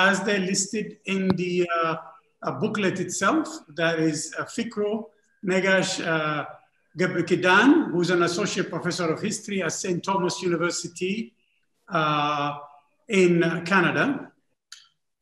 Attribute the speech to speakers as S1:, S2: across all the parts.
S1: as they're listed in the uh, booklet itself. That is uh, Fikru Negash uh, Gebrekidan, who's an associate professor of history at St. Thomas University uh, in Canada.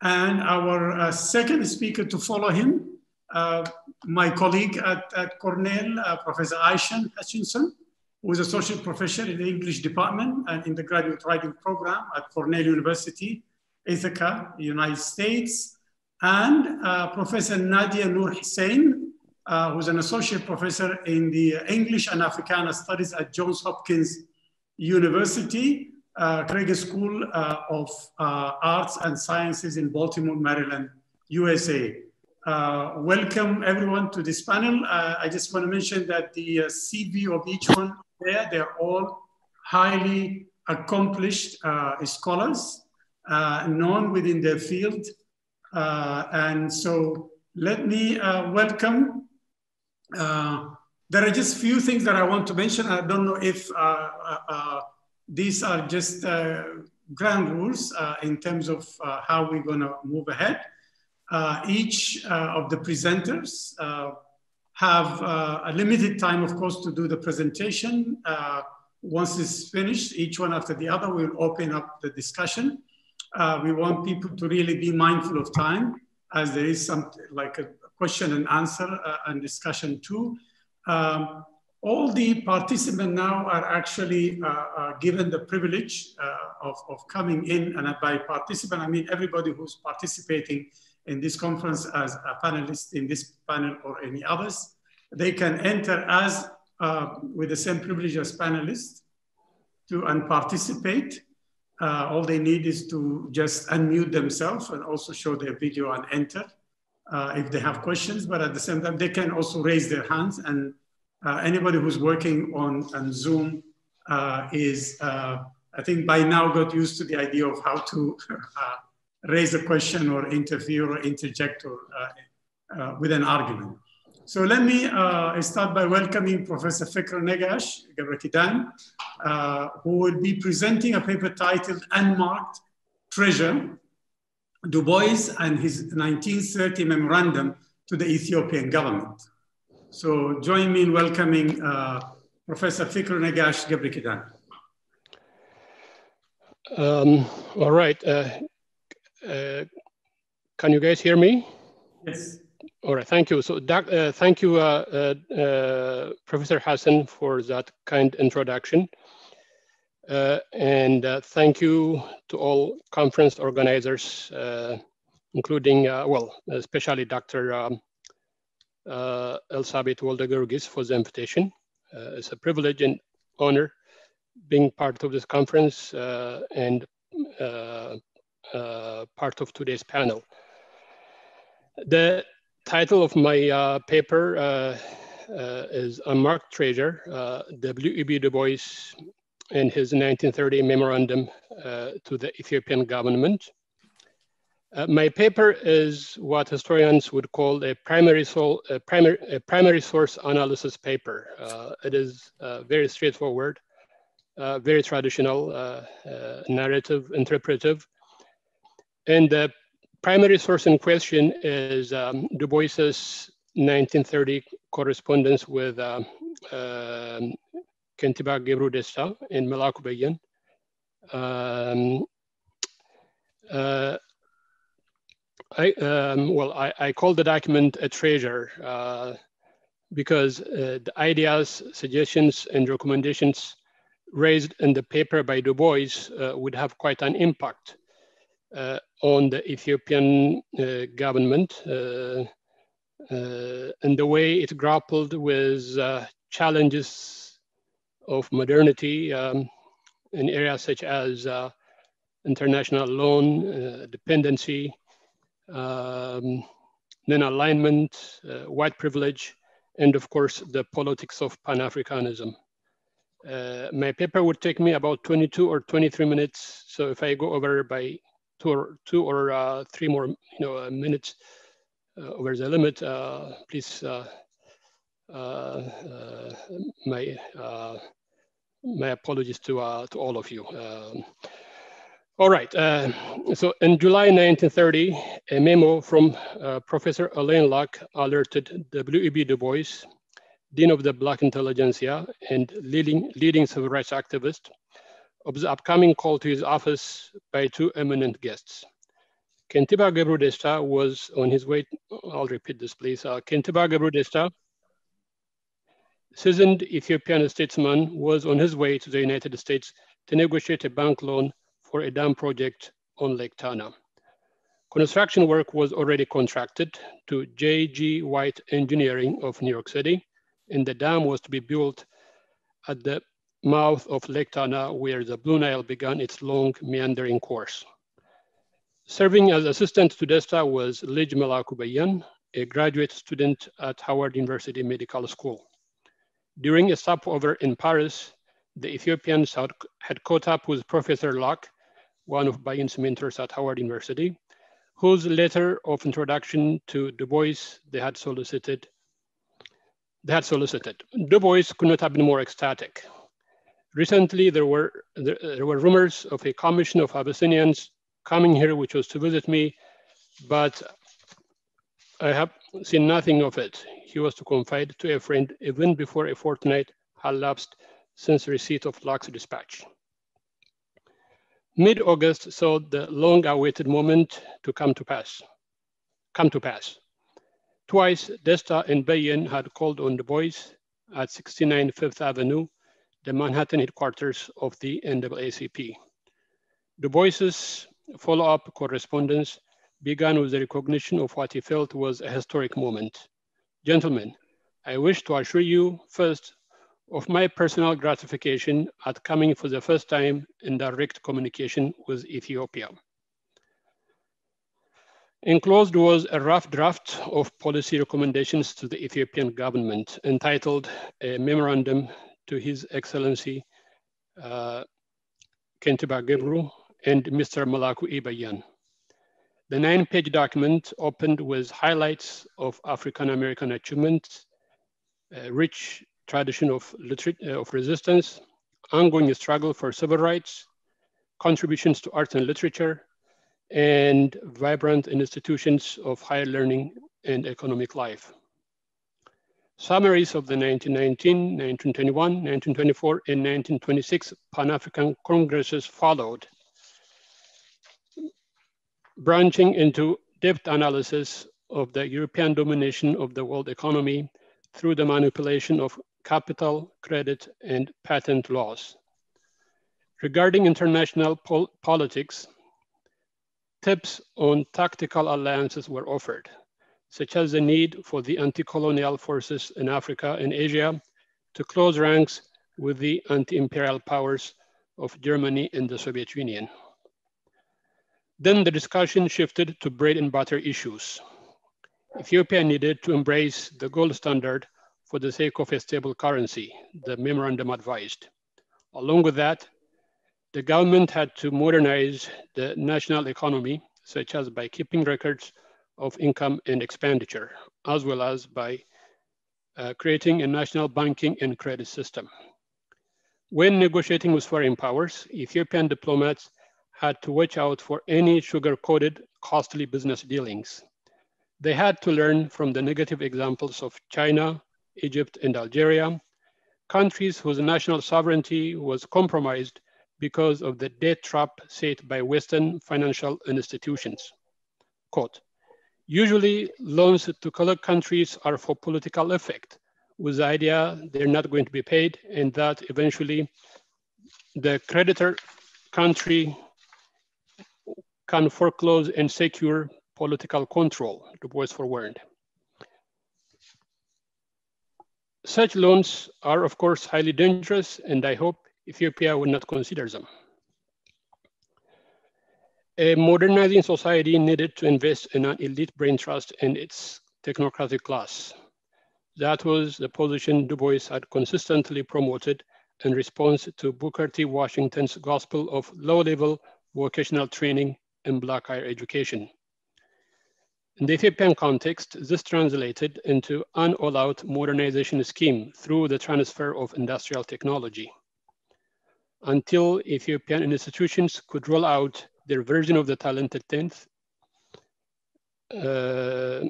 S1: And our uh, second speaker to follow him, uh, my colleague at, at Cornell, Professor Ishion Hutchinson, who is associate professor in the English department and in the graduate writing program at Cornell University, Ithaca, United States, and uh, Professor Nadia Nurhussein, uh, who's an associate professor in the English and Africana Studies at Johns Hopkins University, uh, Krieger School uh, of uh, Arts and Sciences in Baltimore, Maryland, USA. Uh, welcome everyone to this panel. I just want to mention that the CV of each one there, they're all highly accomplished scholars uh, known within their field. Uh, and so let me uh, welcome, there are just few things that I want to mention. I don't know if these are just ground rules in terms of how we're gonna move ahead. each of the presenters have uh, a limited time, of course, to do the presentation. Uh, once it's finished, each one after the other, we'll open up the discussion. Uh, we want people to really be mindful of time as there is some like a question and answer uh, and discussion too. Um, all the participants now are actually uh, uh given the privilege uh, of, of coming in and by participant, I mean everybody who's participating in this conference as a panelist in this panel or any others. They can enter as uh, with the same privilege as panelists to and participate. Uh, all they need is to just unmute themselves and also show their video and enter uh, if they have questions. But at the same time, they can also raise their hands. And uh, anybody who's working on, on Zoom uh, is, uh, I think, by now got used to the idea of how to uh, raise a question or interfere or interject or with an argument. So let me uh, start by welcoming Professor Fikru Negash Gebrekidan, uh, who will be presenting a paper titled Unmarked Treasure, Du Bois and his 1930 memorandum to the Ethiopian government. So join me in welcoming uh, Professor Fikru Negash Gebrekidan.
S2: Um, all right. Uh, uh, can you guys hear me?
S1: Yes.
S2: All right, thank you. So uh, thank you, uh, uh, uh Professor Hassan, for that kind introduction. Uh, and uh, thank you to all conference organizers, including, well, especially Dr. Um, Elsabet Wolde for the invitation. it's a privilege and honor being part of this conference and part of today's panel. The title of my uh, paper uh, uh, is Unmarked Treasure, uh, W.E.B. Du Bois in his 1930 memorandum uh, to the Ethiopian government. My paper is what historians would call a primary, a primary, a primary source analysis paper. it is very straightforward, very traditional, narrative, interpretive. And the primary source in question is um, Du Bois's 1930 correspondence with uh, uh, Gebru Desta in Melaku Beyan. Um, uh, I, um, well, I, I, call the document a treasure uh, because uh, the ideas, suggestions, and recommendations raised in the paper by Du Bois uh, would have quite an impact on the Ethiopian uh, government uh, and the way it grappled with challenges of modernity um, in areas such as international loan, dependency, um, non-alignment, uh, white privilege, and of course, the politics of Pan-Africanism. Uh, my paper would take me about 22 or 23 minutes. So if I go over by two or two or uh, three more you know uh, minutes uh, over the limit, please my my apologies to to all of you. Um, All right. Uh, so in July 1930, a memo from uh, Professor Alain Locke alerted W.E.B. Du Bois, Dean of the Black Intelligentsia and leading, leading civil rights activist, of the upcoming call to his office by two eminent guests. Kentiba Gebru Desta was on his way, I'll repeat this please. Uh, Kentiba Gebru Desta, seasoned Ethiopian statesman, was on his way to the United States to negotiate a bank loan for a dam project on Lake Tana. Construction work was already contracted to J.G. White Engineering of New York City, and the dam was to be built at the mouth of Lake Tana where the Blue Nile began its long meandering course. Serving as assistant to Desta was Lij Malaku Bayan, a graduate student at Howard University Medical School. During a stopover in Paris, the Ethiopians had caught up with Professor Locke one of Bayan's mentors at Howard University, whose letter of introduction to Du Bois they had solicited. They had solicited. Du Bois could not have been more ecstatic. Recently, there were there, there were rumors of a commission of Abyssinians coming here, which was to visit me, but I have seen nothing of it. He was to confide to a friend even before a fortnight had lapsed since receipt of Locke's dispatch. Mid-August saw the long-awaited moment to come to pass. Come to pass. Twice, Desta and Bayan had called on Du Bois at 69 Fifth Avenue, the Manhattan headquarters of the NAACP. Du Bois's follow-up correspondence began with the recognition of what he felt was a historic moment. Gentlemen, I wish to assure you first of my personal gratification at coming for the first time in direct communication with Ethiopia. Enclosed was a rough draft of policy recommendations to the Ethiopian government entitled a memorandum to His Excellency uh, Kentiba Gebru and Mr. Malaku Ibayan. The nine-page document opened with highlights of African American achievements, uh, rich tradition of, uh, of resistance, ongoing struggle for civil rights, contributions to art and literature, and vibrant institutions of higher learning and economic life. Summaries of the 1919, 1921, 1924, and 1926 Pan-African Congresses followed, branching into depth analysis of the European domination of the world economy through the manipulation of capital, credit, and patent laws. Regarding international pol politics, tips on tactical alliances were offered, such as the need for the anti-colonial forces in Africa and Asia to close ranks with the anti-imperial powers of Germany and the Soviet Union. Then the discussion shifted to bread and butter issues. Ethiopia needed to embrace the gold standard for the sake of a stable currency, the memorandum advised. Along with that, the government had to modernize the national economy, such as by keeping records of income and expenditure, as well as by uh, creating a national banking and credit system. When negotiating with foreign powers, Ethiopian diplomats had to watch out for any sugar-coated costly business dealings. They had to learn from the negative examples of China, Egypt, and Algeria, countries whose national sovereignty was compromised because of the debt trap set by Western financial institutions. Quote, usually loans to colored countries are for political effect with the idea they're not going to be paid and that eventually the creditor country can foreclose and secure political control, Du Bois forewarned. Such loans are, of course, highly dangerous, and I hope Ethiopia will not consider them. A modernizing society needed to invest in an elite brain trust in its technocratic class. That was the position Du Bois had consistently promoted in response to Booker T. Washington's gospel of low-level vocational training in Black higher education. In the Ethiopian context, this translated into an all-out modernization scheme through the transfer of industrial technology. Until Ethiopian institutions could roll out their version of the talented 10th, uh,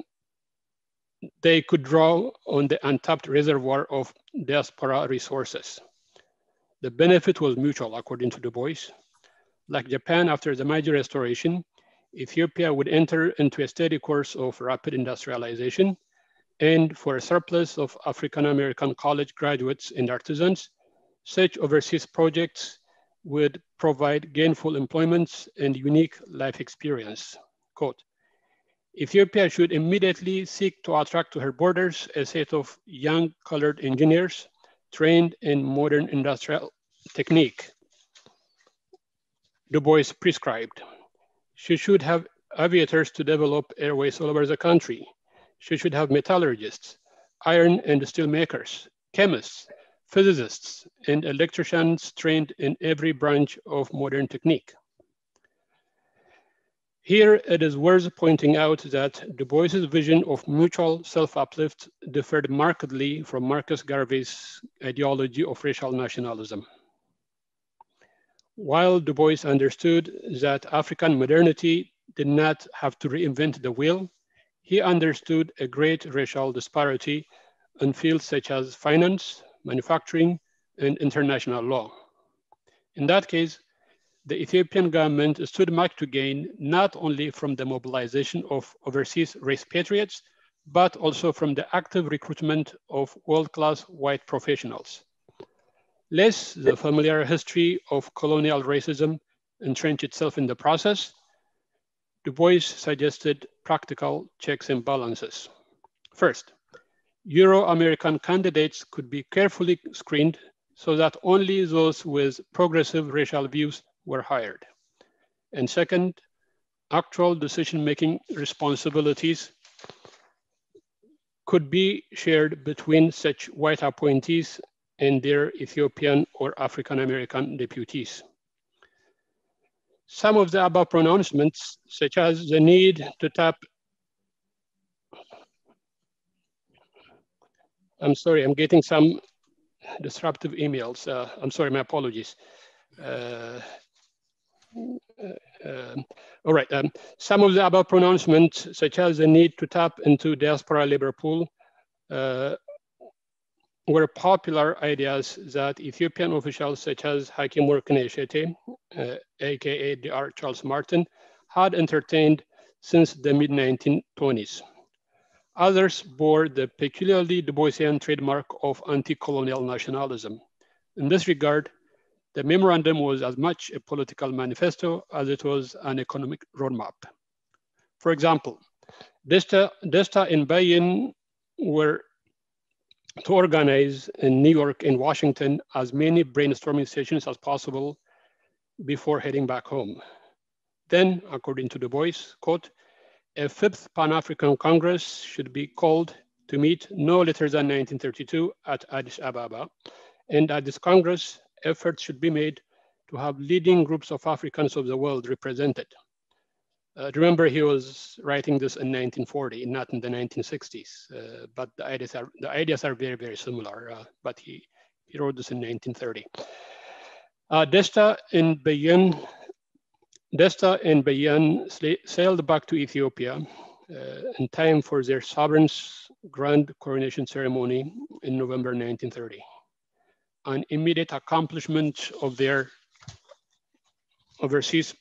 S2: they could draw on the untapped reservoir of diaspora resources. The benefit was mutual, according to Du Bois. Like Japan after the Meiji Restoration, Ethiopia would enter into a steady course of rapid industrialization, and for a surplus of African American college graduates and artisans, such overseas projects would provide gainful employment and unique life experience. Quote, Ethiopia should immediately seek to attract to her borders a set of young colored engineers trained in modern industrial technique. Du Bois prescribed. She should have aviators to develop airways all over the country. She should have metallurgists, iron and steel makers, chemists, physicists, and electricians trained in every branch of modern technique. Here, it is worth pointing out that Du Bois's vision of mutual self-uplift differed markedly from Marcus Garvey's ideology of racial nationalism. While Du Bois understood that African modernity did not have to reinvent the wheel, he understood a great racial disparity in fields such as finance, manufacturing, and international law. In that case, the Ethiopian government stood much to gain not only from the mobilization of overseas race patriots, but also from the active recruitment of world-class white professionals. Less the familiar history of colonial racism entrenched itself in the process, Du Bois suggested practical checks and balances. First, Euro-American candidates could be carefully screened so that only those with progressive racial views were hired. And second, actual decision-making responsibilities could be shared between such white appointees and their Ethiopian or African-American deputies. Some of the above pronouncements, such as the need to tap I'm sorry, I'm getting some disruptive emails. Uh, I'm sorry, my apologies. Uh, uh, all right, um, some of the above pronouncements, such as the need to tap into diaspora labor pool, uh, were popular ideas that Ethiopian officials such as Hakim Workneh Eshete, uh, aka Dr. Charles Martin, had entertained since the mid-1920s. Others bore the peculiarly Du Boisian trademark of anti-colonial nationalism. In this regard, the memorandum was as much a political manifesto as it was an economic roadmap. For example, Desta, Desta and Bayen were to organize in New York and Washington as many brainstorming sessions as possible before heading back home. Then, according to Du Bois, quote, a fifth Pan-African Congress should be called to meet no later than 1932 at Addis Ababa. And at this Congress, efforts should be made to have leading groups of Africans of the world represented. Uh, remember, he was writing this in 1940, not in the 1960s, uh, but the ideas are, the ideas are very, very similar, uh, but he, he wrote this in 1930. Uh, Desta in Bayen, Desta and Bayan sailed back to Ethiopia uh, in time for their sovereign's grand coronation ceremony in November 1930 an immediate accomplishment of their overseas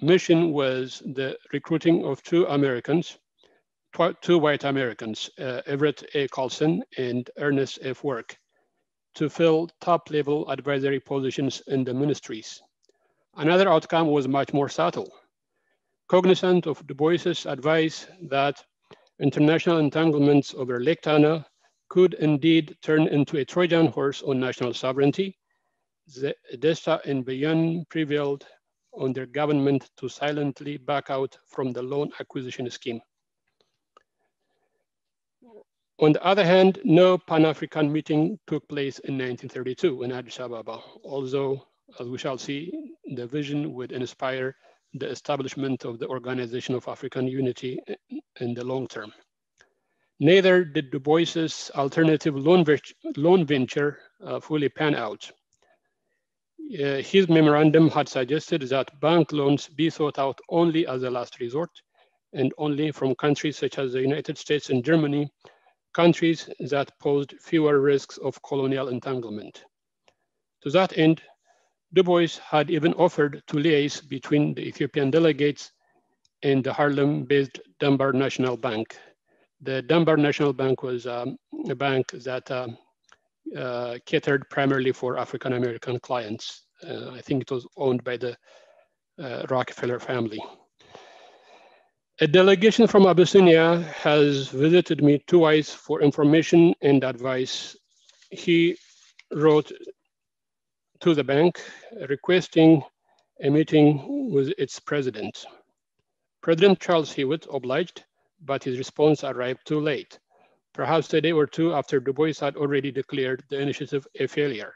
S2: mission was the recruiting of two Americans, two white Americans, uh, Everett A. Colson and Ernest F. Work, to fill top-level advisory positions in the ministries. Another outcome was much more subtle. Cognizant of Du Bois's advice that international entanglements over Lake Tana could indeed turn into a Trojan horse on national sovereignty. The Desta and Bayen prevailed on their government to silently back out from the loan acquisition scheme. On the other hand, no Pan-African meeting took place in 1932 in Addis Ababa, although, as we shall see, the vision would inspire the establishment of the Organization of African Unity in the long term. Neither did Du Bois's alternative loan, loan venture uh, fully pan out. uh, his memorandum had suggested that bank loans be sought out only as a last resort and only from countries such as the United States and Germany, countries that posed fewer risks of colonial entanglement. To that end, Du Bois had even offered to liaise between the Ethiopian delegates and the Harlem-based Dunbar National Bank. The Dunbar National Bank was um, a bank that uh, uh, catered primarily for African American clients. Uh, I think it was owned by the uh, Rockefeller family. A delegation from Abyssinia has visited me twice for information and advice. He wrote to the bank requesting a meeting with its president. President Charles Hewitt obliged, but his response arrived too late perhaps a day or two after Du Bois had already declared the initiative a failure.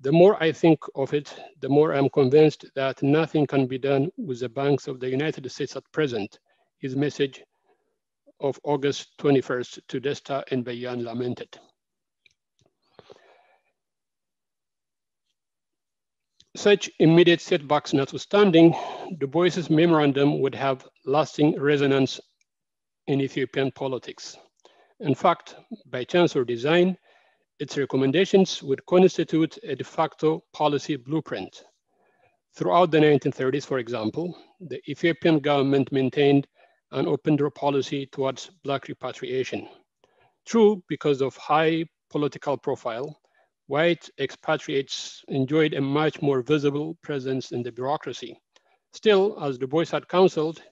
S2: The more I think of it, the more I'm convinced that nothing can be done with the banks of the United States at present, his message of August 21st to Desta and Beyan lamented. Such immediate setbacks notwithstanding, Du Bois's memorandum would have lasting resonance in Ethiopian politics. In fact, by chance or design, its recommendations would constitute a de facto policy blueprint. Throughout the 1930s, for example, the Ethiopian government maintained an open door policy towards Black repatriation. True, because of high political profile, white expatriates enjoyed a much more visible presence in the bureaucracy. Still, as Du Bois had counseled,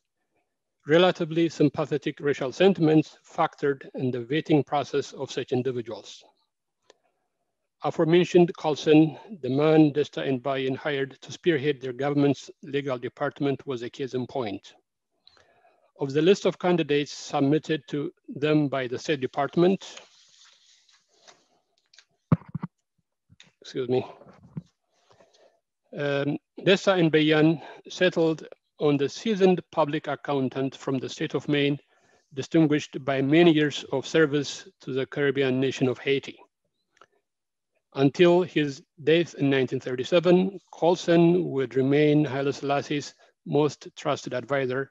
S2: relatively sympathetic racial sentiments factored in the vetting process of such individuals. Aforementioned Colson, the man Desta and Beyan hired to spearhead their government's legal department was a case in point. Of the list of candidates submitted to them by the State Department, excuse me, um, Desta and Beyan settled on the seasoned public accountant from the state of Maine, distinguished by many years of service to the Caribbean nation of Haiti. Until his death in 1937, Colson would remain Haile Selassie's most trusted advisor,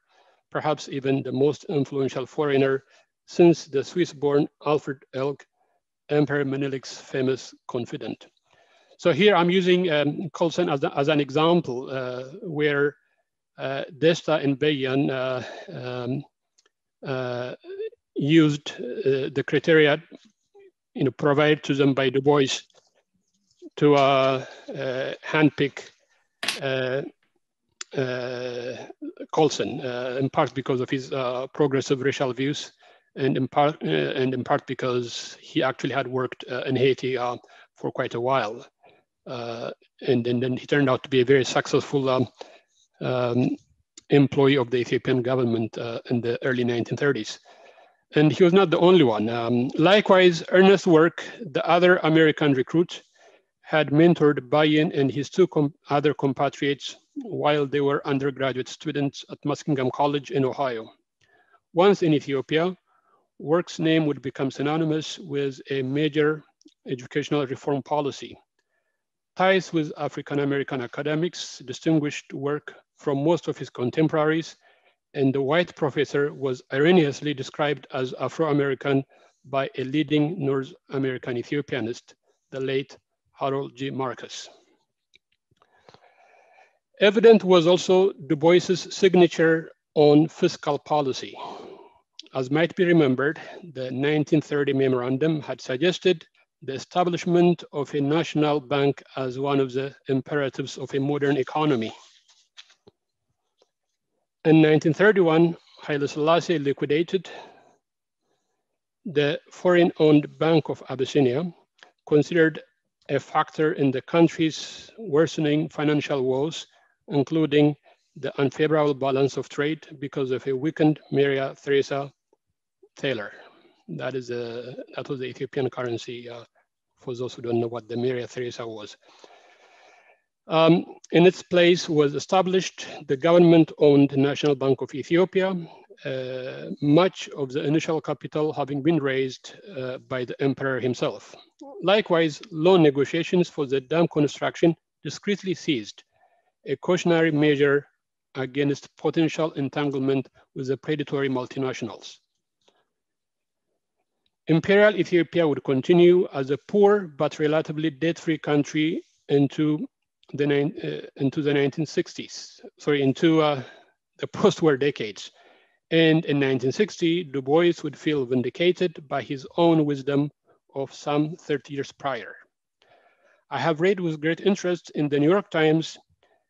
S2: perhaps even the most influential foreigner since the Swiss-born Alfred Ilg, Emperor Menelik's famous confidant. So here I'm using um, Colson as, as, an example uh, where uh, Desta and Bayan uh, um, uh, used the criteria you know, provided to them by Du Bois to uh, uh, handpick uh, Colson, in part because of his progressive racial views, and in part and in part because he actually had worked in Haiti for quite a while, and, and then he turned out to be a very successful um, um, employee of the Ethiopian government uh, in the early 1930s. And he was not the only one. Um, likewise, Ernest Work, the other American recruit, had mentored Beyan and his two com other compatriots while they were undergraduate students at Muskingum College in Ohio. Once in Ethiopia, Work's name would become synonymous with a major educational reform policy. Ties with African American academics distinguished Work from most of his contemporaries, and the white professor was erroneously described as Afro-American by a leading North American Ethiopianist, the late Harold G. Marcus. Evident was also Du Bois's signature on fiscal policy. As might be remembered, the 1930 memorandum had suggested the establishment of a national bank as one of the imperatives of a modern economy. In 1931, Haile Selassie liquidated the foreign-owned Bank of Abyssinia, considered a factor in the country's worsening financial woes, including the unfavorable balance of trade because of a weakened Maria Theresa thaler. That is a, that was the Ethiopian currency uh, for those who don't know what the Maria Theresa was. Um, in its place was established the government-owned National Bank of Ethiopia, uh, much of the initial capital having been raised uh, by the emperor himself. Likewise, loan negotiations for the dam construction discreetly ceased, a cautionary measure against potential entanglement with the predatory multinationals. Imperial Ethiopia would continue as a poor but relatively debt-free country into the, uh, into the 1960s, sorry, into uh, the post-war decades. And in 1960, Du Bois would feel vindicated by his own wisdom of some 30 years prior. I have read with great interest in the New York Times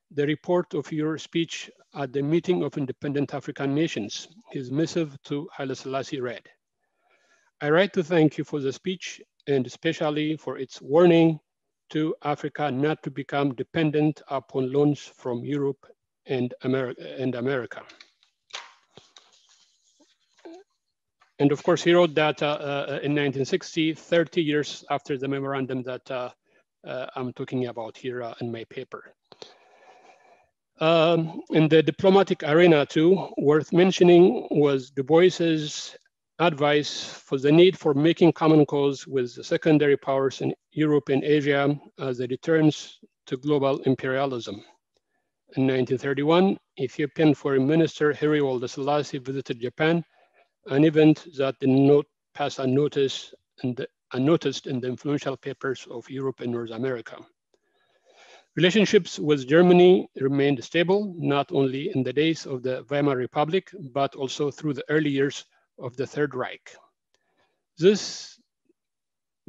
S2: the report of your speech at the meeting of independent African nations, his missive to Haile Selassie read. I write to thank you for the speech and especially for its warning to Africa not to become dependent upon loans from Europe and America. And, America. and of course, he wrote that uh, uh, in 1960, 30 years after the memorandum that uh, uh I'm talking about here uh, in my paper. Um, in the diplomatic arena too, worth mentioning was Du Bois's advice for the need for making common cause with the secondary powers in Europe and Asia as a deterrence to global imperialism. In 1931, Ethiopian Foreign Minister Heruy Haile Selassie visited Japan, an event that did not pass unnoticed in, the, unnoticed in the influential papers of Europe and North America. Relationships with Germany remained stable, not only in the days of the Weimar Republic, but also through the early years of the Third Reich. This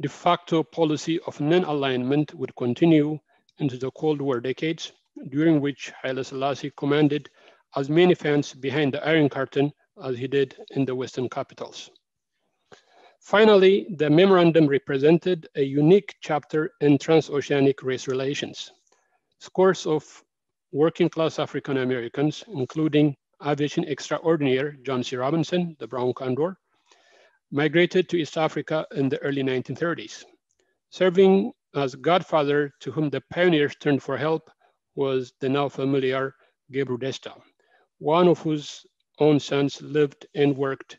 S2: de facto policy of non-alignment would continue into the Cold War decades, during which Haile Selassie commanded as many fans behind the Iron Curtain as he did in the Western capitals. Finally, the memorandum represented a unique chapter in transoceanic race relations. Scores of working class African Americans, including aviation extraordinaire John C. Robinson, the Brown Condor, migrated to East Africa in the early 1930s. Serving as godfather to whom the pioneers turned for help was the now familiar Gebru Desta, one of whose own sons lived and worked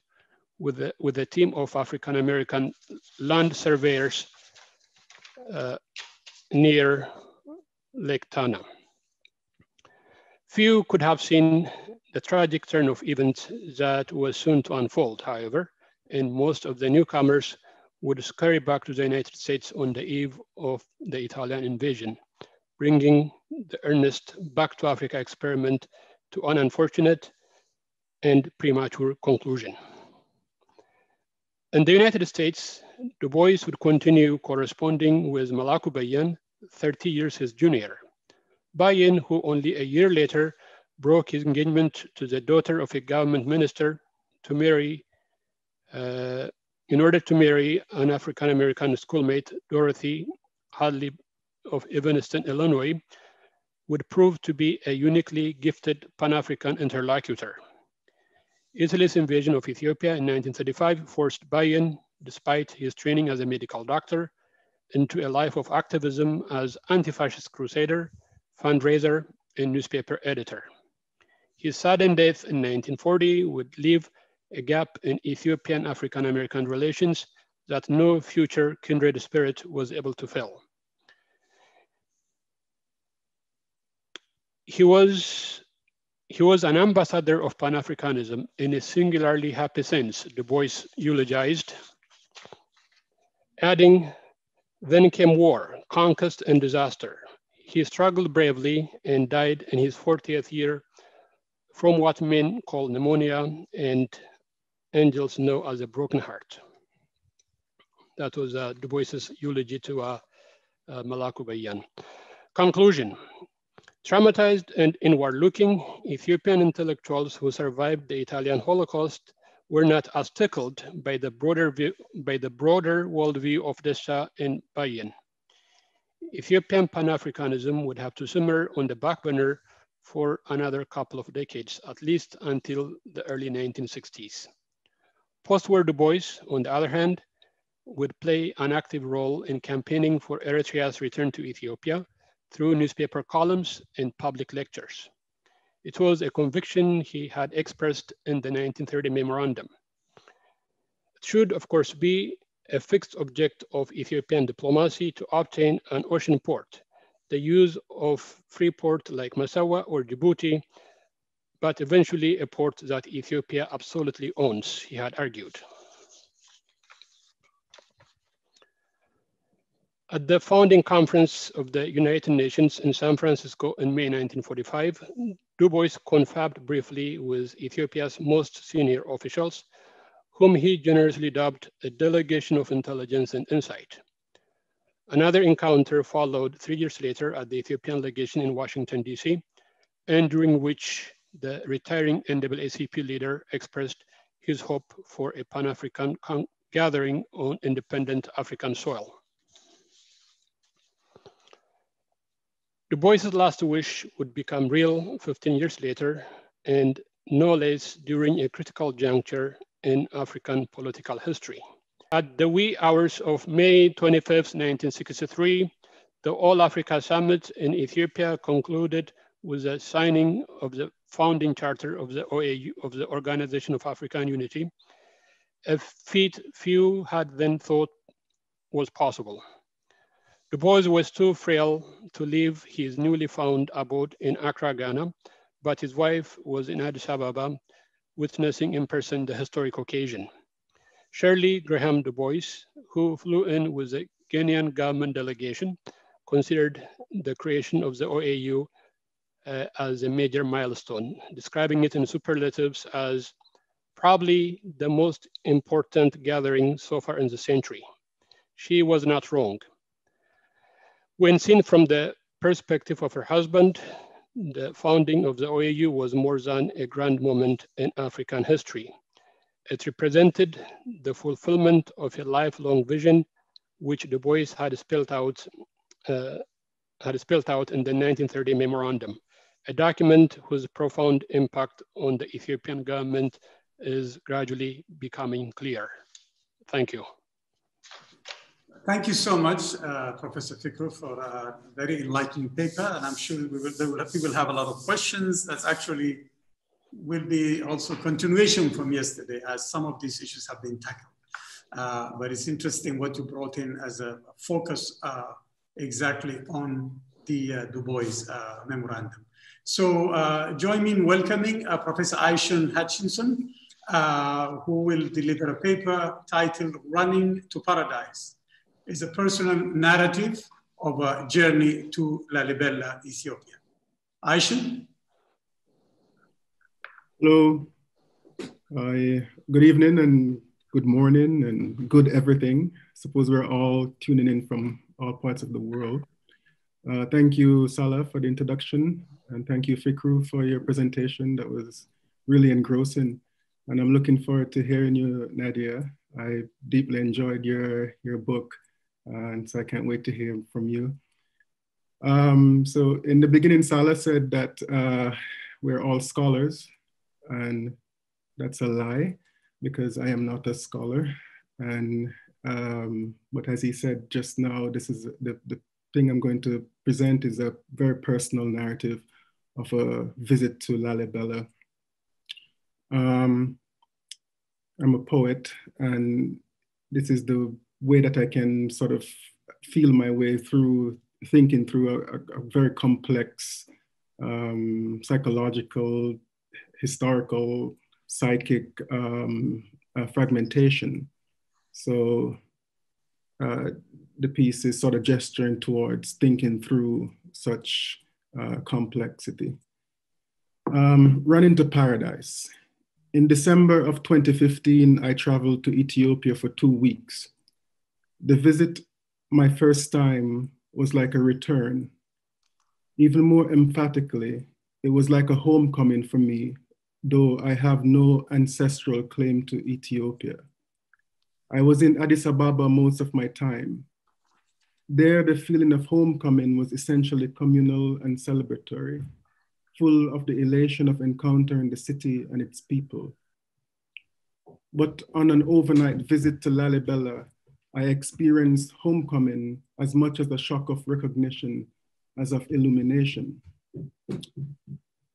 S2: with a, with a team of African American land surveyors uh, near Lake Tana. Few could have seen the tragic turn of events that was soon to unfold, however, and most of the newcomers would scurry back to the United States on the eve of the Italian invasion, bringing the earnest Back to Africa experiment to an unfortunate and premature conclusion. In the United States, Du Bois would continue corresponding with Malaku Bayan, 30 years his junior. Bayan, who only a year later broke his engagement to the daughter of a government minister to marry, uh, in order to marry an African-American schoolmate, Dorothy Hadley of Evanston, Illinois, would prove to be a uniquely gifted Pan-African interlocutor. Italy's invasion of Ethiopia in 1935 forced Bayan, despite his training as a medical doctor, into a life of activism as anti-fascist crusader, fundraiser, and newspaper editor. His sudden death in 1940 would leave a gap in Ethiopian African American relations that no future kindred spirit was able to fill. He was, he was an ambassador of Pan-Africanism in a singularly happy sense, Du Bois eulogized, adding, then came war, conquest and disaster. He struggled bravely and died in his 40th year from what men call pneumonia and angels know as a broken heart. That was uh, Du Bois's eulogy to uh, uh, Bayan. Conclusion, traumatized and inward looking, Ethiopian intellectuals who survived the Italian Holocaust were not as tickled by the broader, view, by the broader worldview of Desta and Bayan. Ethiopian Pan-Africanism would have to simmer on the back burner for another couple of decades, at least until the early 1960s. Post-war Du Bois, on the other hand, would play an active role in campaigning for Eritrea's return to Ethiopia through newspaper columns and public lectures. It was a conviction he had expressed in the 1930 memorandum. It should, of course, be a fixed object of Ethiopian diplomacy to obtain an ocean port the use of free port like Massawa or Djibouti, but eventually a port that Ethiopia absolutely owns, he had argued. At the founding conference of the United Nations in San Francisco in May 1945, Du Bois confabbed briefly with Ethiopia's most senior officials, whom he generously dubbed a delegation of intelligence and insight. Another encounter followed three years later at the Ethiopian legation in Washington, DC, and during which the retiring NAACP leader expressed his hope for a Pan-African gathering on independent African soil. Du Bois's last wish would become real 15 years later, and no less during a critical juncture in African political history. At the wee hours of May 25, 1963, the All Africa Summit in Ethiopia concluded with the signing of the founding charter of the OAU, of the Organization of African Unity, a feat few had then thought was possible. Du Bois was too frail to leave his newly found abode in Accra, Ghana, but his wife was in Addis Ababa, witnessing in person the historic occasion. Shirley Graham Du Bois, who flew in with the Kenyan government delegation, considered the creation of the OAU uh, as a major milestone, describing it in superlatives as probably the most important gathering so far in the century. She was not wrong. When seen from the perspective of her husband, the founding of the OAU was more than a grand moment in African history. It represented the fulfillment of a lifelong vision which Du Bois had spelled out, uh, had spelled out in the 1930 memorandum, a document whose profound impact on the Ethiopian government is gradually becoming clear. Thank you.
S1: Thank you so much, uh, Professor Fikru, for a very enlightening paper. And I'm sure we will, will, we will have a lot of questions. That's actually will be also continuation from yesterday as some of these issues have been tackled. Uh, but it's interesting what you brought in as a focus uh, exactly on the uh, Du Bois uh, memorandum. So uh, join me in welcoming Professor Ishion Hutchinson, who will deliver a paper titled Running to Paradise is a personal narrative of a journey to Lalibela, Ethiopia. Ishion?
S3: Hello. Good evening and good morning and good everything. Suppose we're all tuning in from all parts of the world. Uh, thank you, Salah, for the introduction. And thank you, Fikru, for your presentation. That was really engrossing. And I'm looking forward to hearing you, Nadia. I deeply enjoyed your, your book and so I can't wait to hear from you. Um, so in the beginning, Salah said that uh, we're all scholars, and that's a lie because I am not a scholar. And um, but as he said just now, this is the, the thing I'm going to present is a very personal narrative of a visit to Lalibela. Um, I'm a poet, and this is the way that I can sort of feel my way through thinking through a, a, very complex um, psychological, historical, psychic um, uh, fragmentation. So uh, the piece is sort of gesturing towards thinking through such uh, complexity. Um, Run into Paradise. In December of 2015, I traveled to Ethiopia for two weeks the visit, my first time, was like a return. Even more emphatically, it was like a homecoming for me, though I have no ancestral claim to Ethiopia. I was in Addis Ababa most of my time. There, the feeling of homecoming was essentially communal and celebratory, full of the elation of encountering the city and its people. But on an overnight visit to Lalibela, I experienced homecoming as much as the shock of recognition as of illumination.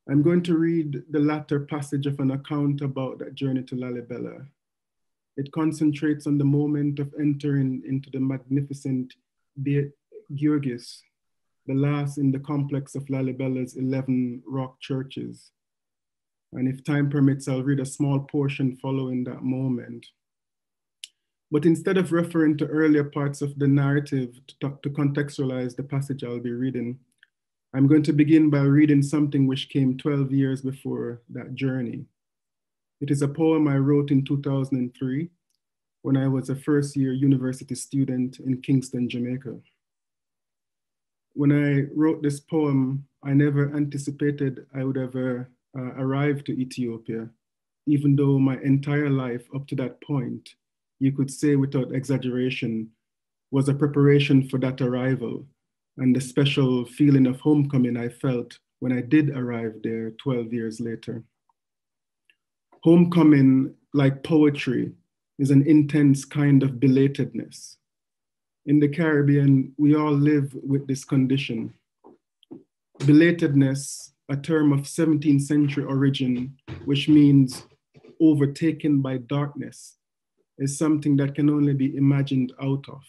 S3: I'm going to read the latter passage of an account about that journey to Lalibela. It concentrates on the moment of entering into the magnificent Beit Georgis, the last in the complex of Lalibela's 11 rock churches. And if time permits, I'll read a small portion following that moment. But instead of referring to earlier parts of the narrative to, talk, to, contextualize the passage I'll be reading, I'm going to begin by reading something which came 12 years before that journey. It is a poem I wrote in 2003 when I was a first year university student in Kingston, Jamaica. When I wrote this poem, I never anticipated I would ever uh, arrive to Ethiopia, even though my entire life up to that point, you could say without exaggeration, was a preparation for that arrival and the special feeling of homecoming I felt when I did arrive there 12 years later. Homecoming, like poetry, is an intense kind of belatedness. In the Caribbean, we all live with this condition. Belatedness, a term of 17th century origin, which means overtaken by darkness, is something that can only be imagined out of.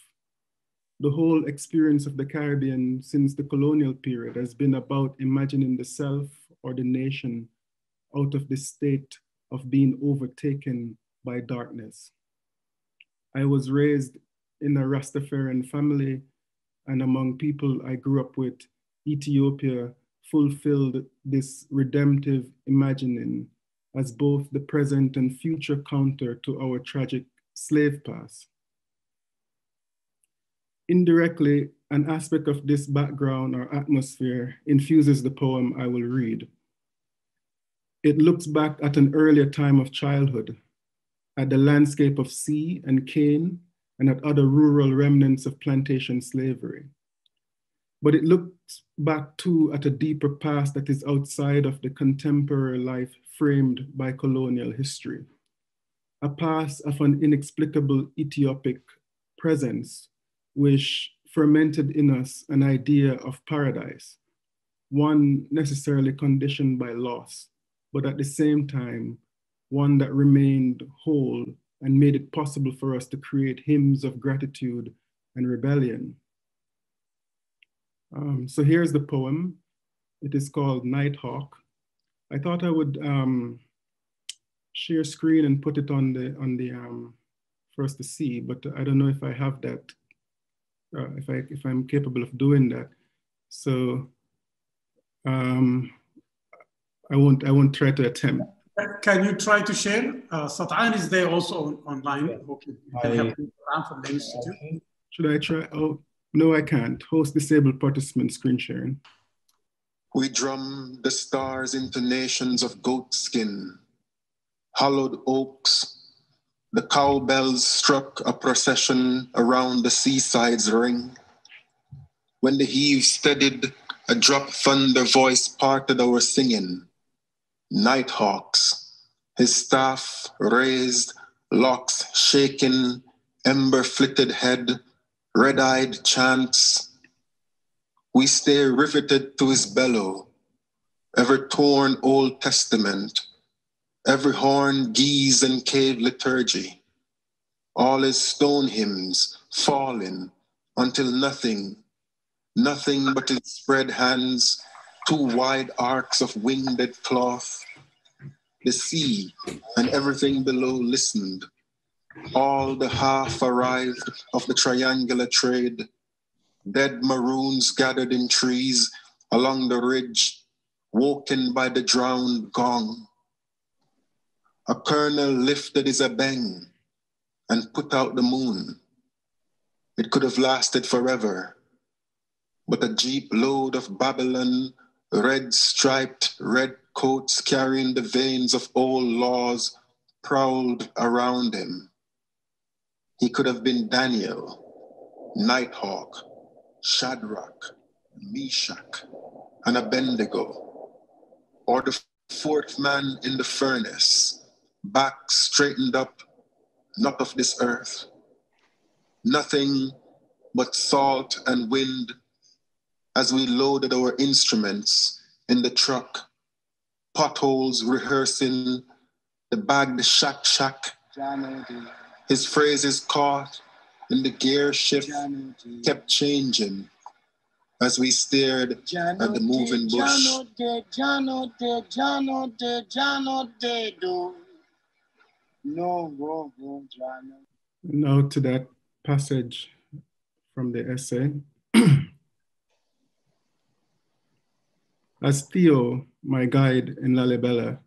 S3: The whole experience of the Caribbean since the colonial period has been about imagining the self or the nation out of the state of being overtaken by darkness. I was raised in a Rastafarian family, and among people I grew up with, Ethiopia fulfilled this redemptive imagining as both the present and future counter to our tragic slave past. Indirectly, an aspect of this background or atmosphere infuses the poem I will read. It looks back at an earlier time of childhood, at the landscape of sea and cane, and at other rural remnants of plantation slavery. But it looks back too at a deeper past that is outside of the contemporary life framed by colonial history. A past of an inexplicable Ethiopic presence, which fermented in us an idea of paradise, one necessarily conditioned by loss, but at the same time, one that remained whole and made it possible for us to create hymns of gratitude and rebellion. Um, so here's the poem. It is called Nighthawk. I thought I would um, share screen and put it on the on the um, for us to see, but I don't know if I have that, uh, if I if I'm capable of doing that. So um, I won't I won't try to attempt.
S1: Can you try to share? Uh, Sat'an is there also on, online. Yeah. Okay. I,
S3: from the Institute. Should I try? Oh, no, I can't. Host disabled participant screen sharing.
S4: We drum the stars into nations of goat skin, hollowed oaks. The cowbells struck a procession around the seaside's ring. When the heave steadied, a drop thunder voice parted our singing nighthawks, his staff raised, locks shaken, ember flitted head, red eyed chants. We stay riveted to his bellow, ever torn Old Testament, every horn, geese, and cave liturgy, all his stone hymns falling until nothing, nothing but his spread hands two wide arcs of winged cloth. The sea and everything below listened. All the half arrived of the triangular trade. Dead maroons gathered in trees along the ridge, woken by the drowned gong. A colonel lifted his abeng and put out the moon. It could have lasted forever, but a jeep load of Babylon red striped red coats carrying the veins of old laws prowled around him. He could have been Daniel, Nighthawk, Shadrach, Meshach, and Abednego, or the fourth man in the furnace, back straightened up, not of this earth. Nothing but salt and wind as we loaded our instruments in the truck, potholes rehearsing, the bag, the shack shack. His phrases caught in the gear shift kept changing as we stared at the moving bush.
S3: Now to that passage from the essay. As Theo, my guide in Lalibela,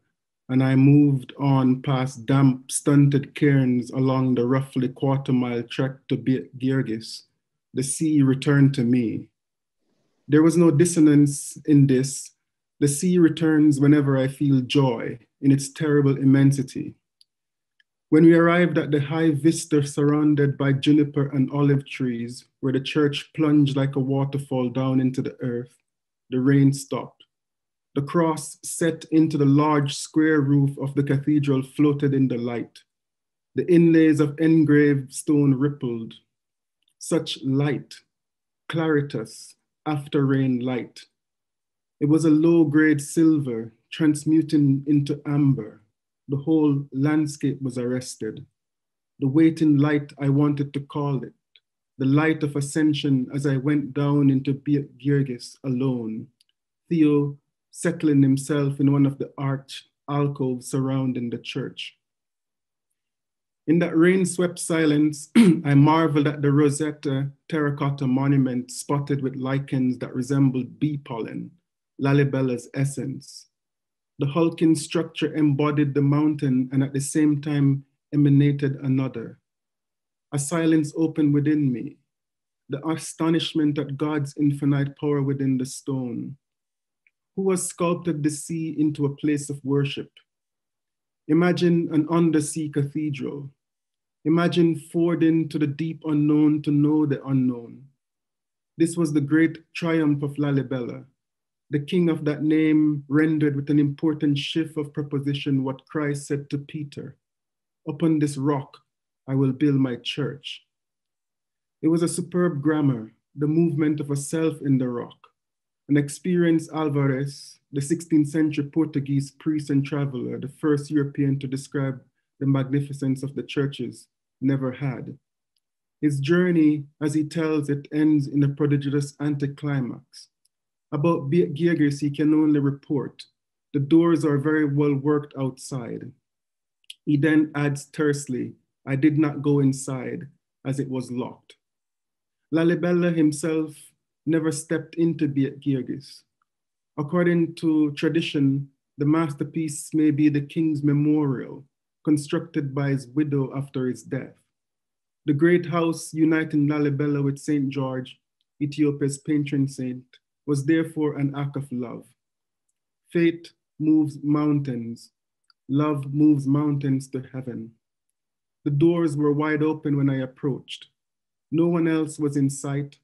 S3: and I moved on past damp, stunted cairns along the roughly quarter mile trek to Girgis, the sea returned to me. There was no dissonance in this. The sea returns whenever I feel joy in its terrible immensity. When we arrived at the high vista surrounded by juniper and olive trees, where the church plunged like a waterfall down into the earth, the rain stopped. The cross set into the large square roof of the cathedral floated in the light. The inlays of engraved stone rippled. Such light, claritas, after rain light. It was a low grade silver transmuting into amber. The whole landscape was arrested. The waiting light, I wanted to call it, the light of ascension as I went down into Girgis alone. Theo settling himself in one of the arched alcoves surrounding the church. In that rain swept silence, I marveled at the Rosetta terracotta monument spotted with lichens that resembled bee pollen, Lalibela's essence. The hulking structure embodied the mountain and at the same time emanated another. A silence opened within me, the astonishment at God's infinite power within the stone, who has sculpted the sea into a place of worship. Imagine an undersea cathedral. Imagine fording to the deep unknown to know the unknown. This was the great triumph of Lalibela. The king of that name rendered with an important shift of preposition what Christ said to Peter Upon this rock I will build my church. It was a superb grammar, the movement of a self in the rock an experienced Alvares, the 16th century Portuguese priest and traveler, the first European to describe the magnificence of the churches, never had. His journey, as he tells it, ends in a prodigious anticlimax. About Girgis, he can only report the doors are very well worked outside. He then adds tersely, I did not go inside as it was locked. Lalibela himself never stepped into Girgis. According to tradition, the masterpiece may be the king's memorial, constructed by his widow after his death. The great house uniting Lalibela with St. George, Ethiopia's patron saint, was therefore an act of love. Faith moves mountains, love moves mountains to heaven. The doors were wide open when I approached. No one else was in sight,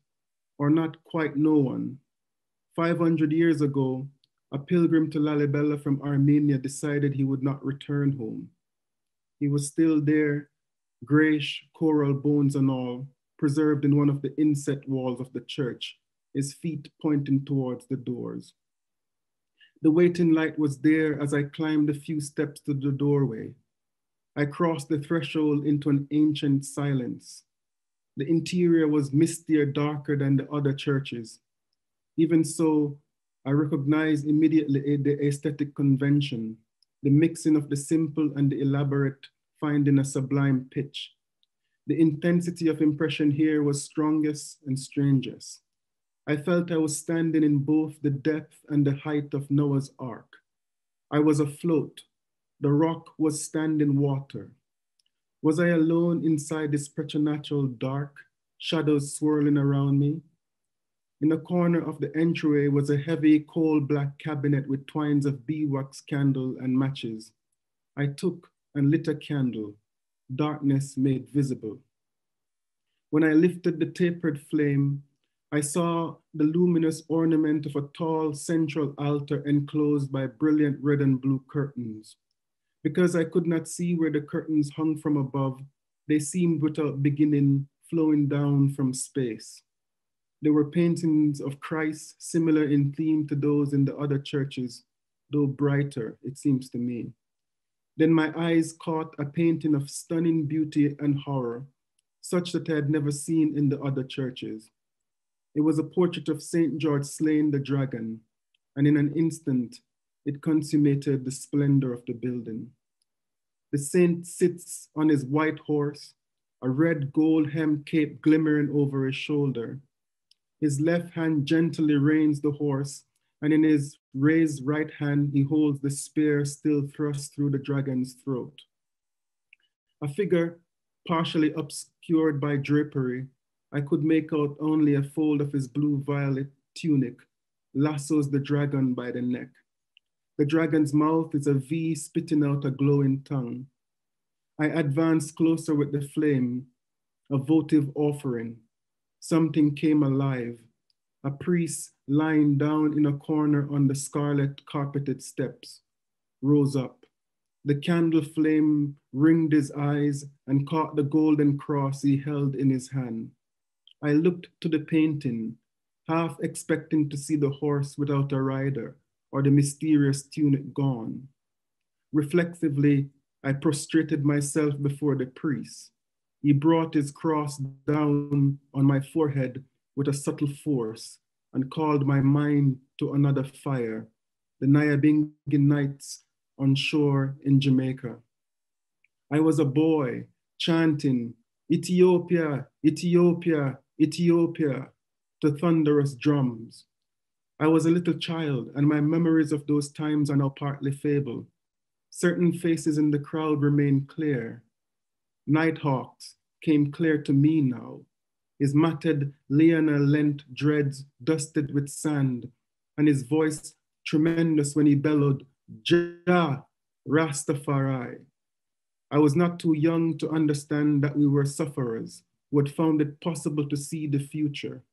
S3: or not quite no one. 500 years ago, a pilgrim to Lalibela from Armenia decided he would not return home. He was still there, grayish coral bones and all, preserved in one of the inset walls of the church, his feet pointing towards the doors. The waiting light was there as I climbed a few steps to the doorway. I crossed the threshold into an ancient silence. The interior was mistier, darker than the other churches. Even so, I recognized immediately the aesthetic convention, the mixing of the simple and the elaborate finding a sublime pitch. The intensity of impression here was strongest and strangest. I felt I was standing in both the depth and the height of Noah's Ark. I was afloat. The rock was standing water. Was I alone inside this preternatural dark, shadows swirling around me? In the corner of the entryway was a heavy coal black cabinet with twines of beeswax candle and matches. I took and lit a candle, darkness made visible. When I lifted the tapered flame, I saw the luminous ornament of a tall central altar enclosed by brilliant red and blue curtains. Because I could not see where the curtains hung from above, they seemed without beginning, flowing down from space. There were paintings of Christ similar in theme to those in the other churches, though brighter, it seems to me. Then my eyes caught a painting of stunning beauty and horror, such that I had never seen in the other churches. It was a portrait of St. George slaying the dragon, and in an instant, it consummated the splendor of the building. The saint sits on his white horse, a red gold hem cape glimmering over his shoulder. His left hand gently reins the horse, and in his raised right hand, he holds the spear still thrust through the dragon's throat. A figure partially obscured by drapery, I could make out only a fold of his blue violet tunic, lassos the dragon by the neck. The dragon's mouth is a V spitting out a glowing tongue. I advanced closer with the flame, a votive offering. Something came alive, a priest lying down in a corner on the scarlet carpeted steps, rose up. The candle flame ringed his eyes and caught the golden cross he held in his hand. I looked to the painting, half expecting to see the horse without a rider or the mysterious tunic gone. Reflexively, I prostrated myself before the priest. He brought his cross down on my forehead with a subtle force and called my mind to another fire, the Nyabinghi nights on shore in Jamaica. I was a boy chanting, Ethiopia, Ethiopia, Ethiopia, to thunderous drums. I was a little child, and my memories of those times are now partly fable. Certain faces in the crowd remain clear. Nighthawks came clear to me now, his matted Leonel lent dreads dusted with sand, and his voice tremendous when he bellowed, Jah Rastafari. I was not too young to understand that we were sufferers who had found it possible to see the future.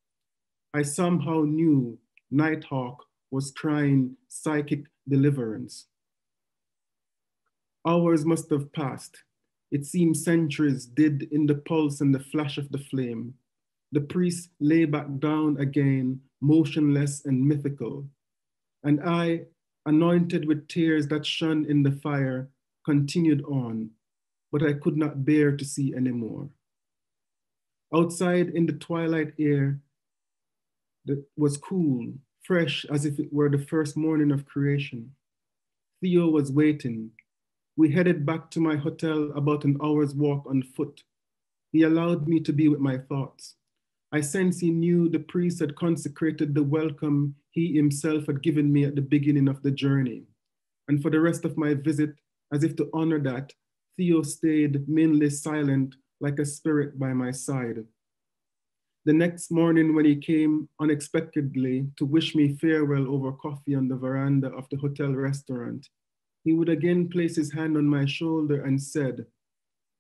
S3: I somehow knew Nighthawk was crying psychic deliverance. Hours must have passed. It seemed centuries did in the pulse and the flash of the flame. The priest lay back down again, motionless and mythical. And I, anointed with tears that shone in the fire, continued on, but I could not bear to see anymore. Outside in the twilight air that was cool, fresh as if it were the first morning of creation. Theo was waiting. We headed back to my hotel about an hour's walk on foot. He allowed me to be with my thoughts. I sense he knew the priest had consecrated the welcome he himself had given me at the beginning of the journey. And for the rest of my visit, as if to honor that, Theo stayed mainly silent like a spirit by my side. The next morning, when he came unexpectedly to wish me farewell over coffee on the veranda of the hotel restaurant, he would again place his hand on my shoulder and said,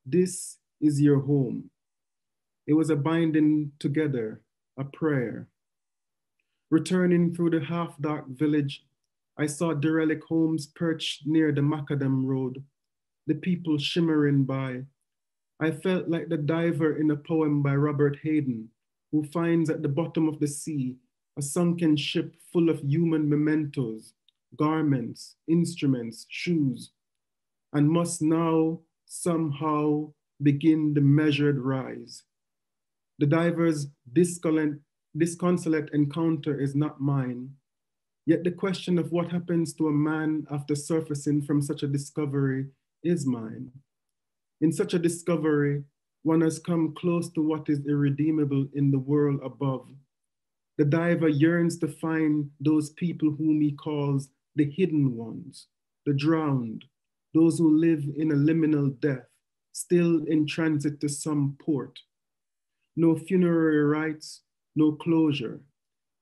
S3: This is your home. It was a binding together, a prayer. Returning through the half dark village, I saw derelict homes perched near the Macadam Road, the people shimmering by. I felt like the diver in a poem by Robert Hayden, who finds at the bottom of the sea a sunken ship full of human mementos, garments, instruments, shoes, and must now somehow begin the measured rise. The diver's disconsolate, disconsolate encounter is not mine. Yet the question of what happens to a man after surfacing from such a discovery is mine. In such a discovery, one has come close to what is irredeemable in the world above. The diver yearns to find those people whom he calls the hidden ones, the drowned, those who live in a liminal death, still in transit to some port no funerary rites, no closure.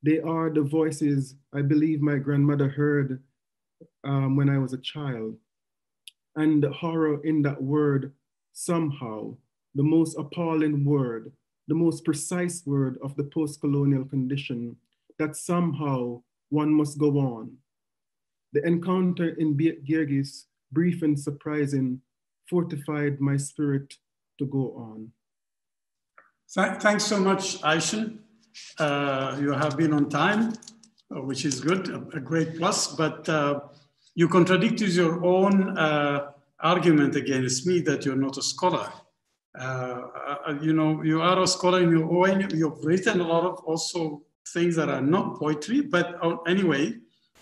S3: They are the voices I believe my grandmother heard um, when I was a child. And the horror in that word, somehow, the most appalling word, the most precise word of the post colonial condition, that somehow one must go on. The encounter in Girgis, brief and surprising, fortified my spirit to go on.
S1: Th thanks so much, Ishion. Uh, you have been on time, uh, which is good, a, a great plus, but uh, you contradicted your own uh, argument against me that you're not a scholar. Uh, uh, you know, you are a scholar in your own, you've written a lot of also things that are not poetry, but uh, anyway,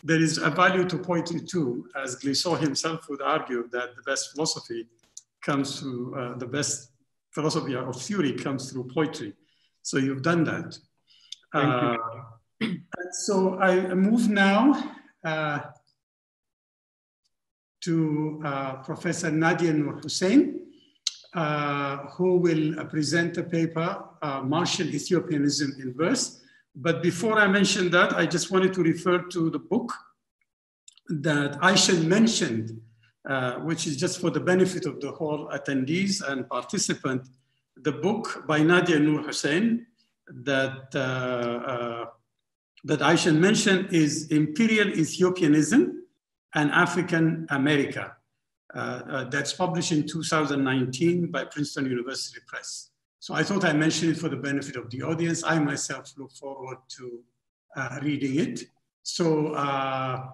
S1: there is a value to poetry too, as Glissant himself would argue that the best philosophy comes through, uh, the best philosophy of theory comes through poetry. So you've done that. Uh, so I move now uh, to uh, Professor Nadia Nurhussein, uh, who will present a paper, uh, Martial Ethiopianism in Verse. But before I mention that, I just wanted to refer to the book that Aisha mentioned, uh, which is just for the benefit of the whole attendees and participant, the book by Nadia Nurhussein that, uh, uh, that Aisha mentioned is Imperial Ethiopianism and African America. Uh, uh, that's published in 2019 by Princeton University Press. So I thought I mentioned it for the benefit of the audience. I myself look forward to uh, reading it. So uh,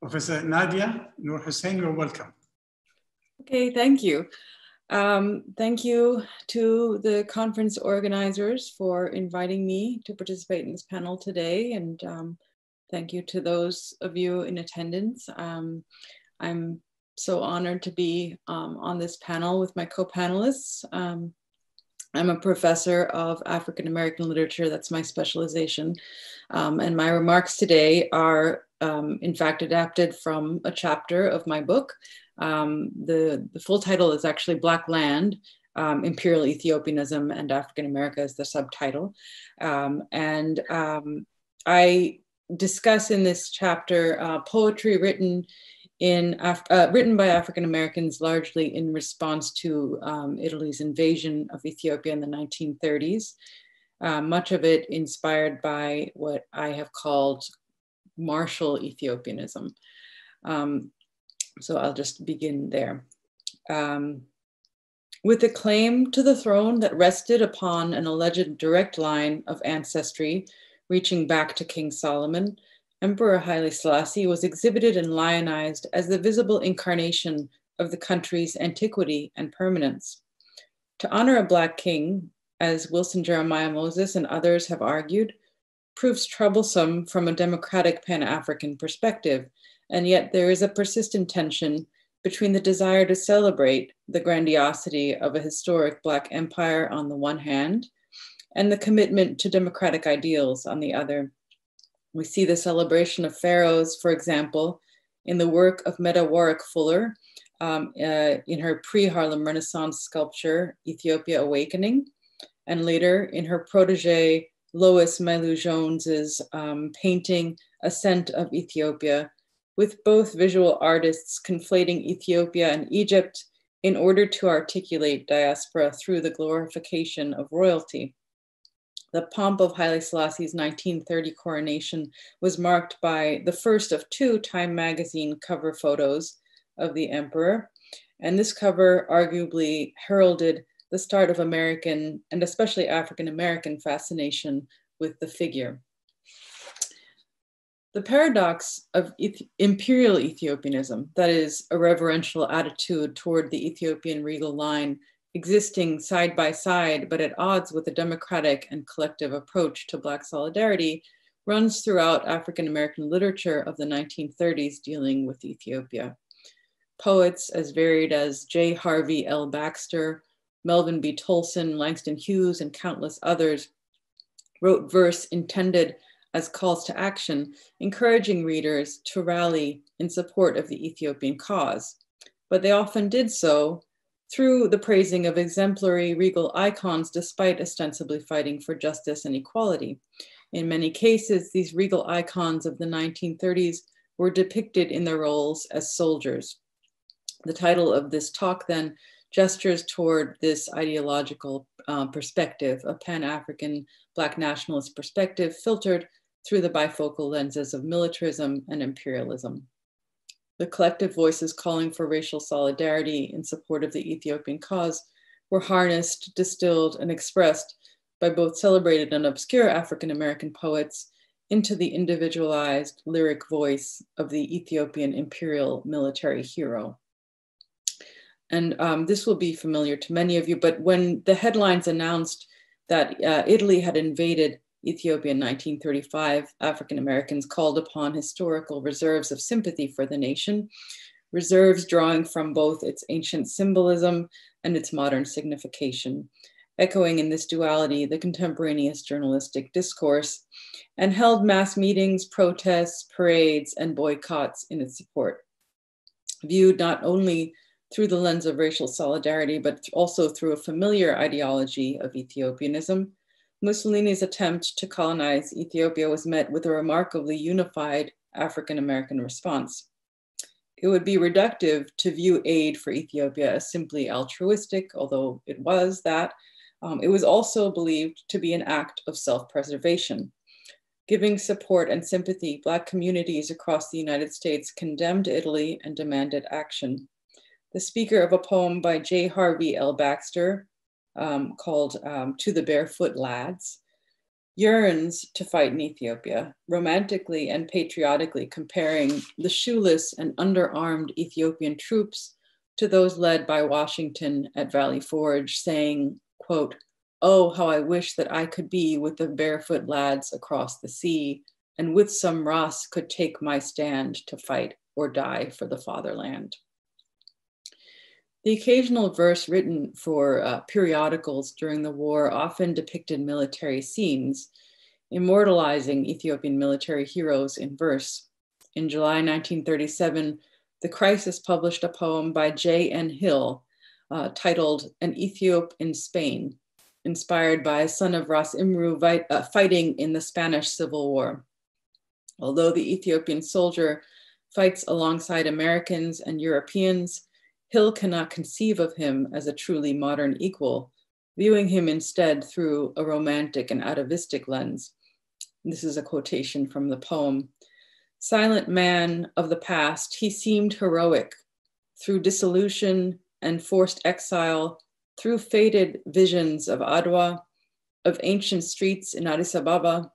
S1: Professor Nadia Nurhussein, you're welcome.
S5: Okay, thank you. Um, thank you to the conference organizers for inviting me to participate in this panel today. And um, thank you to those of you in attendance. Um, I'm so honored to be um, on this panel with my co-panelists. Um, I'm a professor of African American literature, that's my specialization. Um, and my remarks today are, um, in fact, adapted from a chapter of my book. Um, the, the full title is actually Black Land, um, Imperial Ethiopianism and African America is the subtitle. Um, and um, I discuss in this chapter uh, poetry written in Af uh, written by African Americans largely in response to um, Italy's invasion of Ethiopia in the 1930s. Uh, much of it inspired by what I have called martial Ethiopianism. Um, so I'll just begin there. Um, with a claim to the throne that rested upon an alleged direct line of ancestry reaching back to King Solomon, Emperor Haile Selassie was exhibited and lionized as the visible incarnation of the country's antiquity and permanence. To honor a Black king, as Wilson Jeremiah Moses and others have argued, proves troublesome from a democratic Pan African perspective, and yet there is a persistent tension between the desire to celebrate the grandiosity of a historic Black empire on the one hand, and the commitment to democratic ideals on the other. We see the celebration of pharaohs, for example, in the work of Meta Warrick Fuller um, uh, in her pre Harlem Renaissance sculpture, Ethiopia Awakening, and later in her protege, Lois Mailou Jones's um, painting, Ascent of Ethiopia, with both visual artists conflating Ethiopia and Egypt in order to articulate diaspora through the glorification of royalty. The pomp of Haile Selassie's 1930 coronation was marked by the first of two Time magazine cover photos of the emperor. And this cover arguably heralded the start of American and especially African American fascination with the figure. The paradox of imperial Ethiopianism, that is, a reverential attitude toward the Ethiopian regal line, existing side by side, but at odds with a democratic and collective approach to Black solidarity, runs throughout African American literature of the 1930s dealing with Ethiopia. Poets as varied as J. Harvey L. Baxter, Melvin B. Tolson, Langston Hughes, and countless others wrote verse intended as calls to action, encouraging readers to rally in support of the Ethiopian cause. But they often did so through the praising of exemplary regal icons despite ostensibly fighting for justice and equality. In many cases, these regal icons of the 1930s were depicted in their roles as soldiers. The title of this talk then gestures toward this ideological uh, perspective, a Pan-African Black nationalist perspective filtered through the bifocal lenses of militarism and imperialism. The collective voices calling for racial solidarity in support of the Ethiopian cause were harnessed, distilled, and expressed by both celebrated and obscure African American poets into the individualized lyric voice of the Ethiopian imperial military hero. And um, this will be familiar to many of you, but when the headlines announced that uh, Italy had invaded Ethiopia in 1935, African Americans called upon historical reserves of sympathy for the nation, reserves drawing from both its ancient symbolism and its modern signification, echoing in this duality the contemporaneous journalistic discourse, and held mass meetings, protests, parades, and boycotts in its support. Viewed not only through the lens of racial solidarity, but also through a familiar ideology of Ethiopianism, Mussolini's attempt to colonize Ethiopia was met with a remarkably unified African American response. It would be reductive to view aid for Ethiopia as simply altruistic, although it was that. Um, it was also believed to be an act of self preservation. Giving support and sympathy, Black communities across the United States condemned Italy and demanded action. The speaker of a poem by J. Harvey L. Baxter um, called um, To the Barefoot Lads, yearns to fight in Ethiopia, romantically and patriotically comparing the shoeless and underarmed Ethiopian troops to those led by Washington at Valley Forge, saying, quote, Oh, how I wish that I could be with the barefoot lads across the sea, and with some Ras could take my stand to fight or die for the fatherland. The occasional verse written for uh, periodicals during the war often depicted military scenes, immortalizing Ethiopian military heroes in verse. In July 1937, The Crisis published a poem by J.N. Hill uh, titled An Ethiop in Spain, inspired by a son of Ras Imru uh, fighting in the Spanish Civil War. Although the Ethiopian soldier fights alongside Americans and Europeans, Hill cannot conceive of him as a truly modern equal, viewing him instead through a romantic and atavistic lens. This is a quotation from the poem. Silent man of the past, he seemed heroic. Through dissolution and forced exile, through faded visions of Adwa, of ancient streets in Addis Ababa,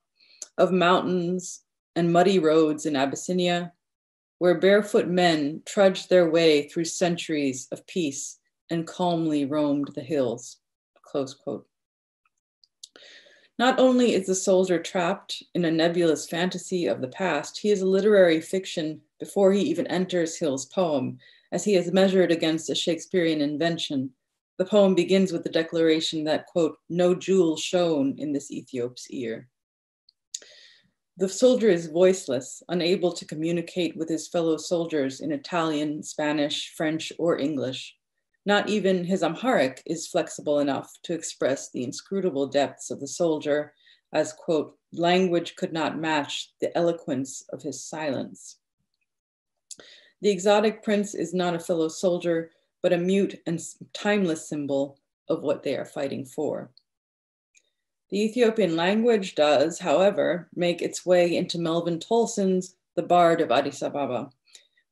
S5: of mountains and muddy roads in Abyssinia, where barefoot men trudged their way through centuries of peace and calmly roamed the hills. Close quote. Not only is the soldier trapped in a nebulous fantasy of the past, he is a literary fiction before he even enters Hill's poem, as he is measured against a Shakespearean invention. The poem begins with the declaration that, quote, no jewel shone in this Ethiop's ear. The soldier is voiceless, unable to communicate with his fellow soldiers in Italian, Spanish, French, or English. Not even his Amharic is flexible enough to express the inscrutable depths of the soldier, as, quote, language could not match the eloquence of his silence. The exotic prince is not a fellow soldier, but a mute and timeless symbol of what they are fighting for. The Ethiopian language does, however, make its way into Melvin Tolson's The Bard of Addis Ababa,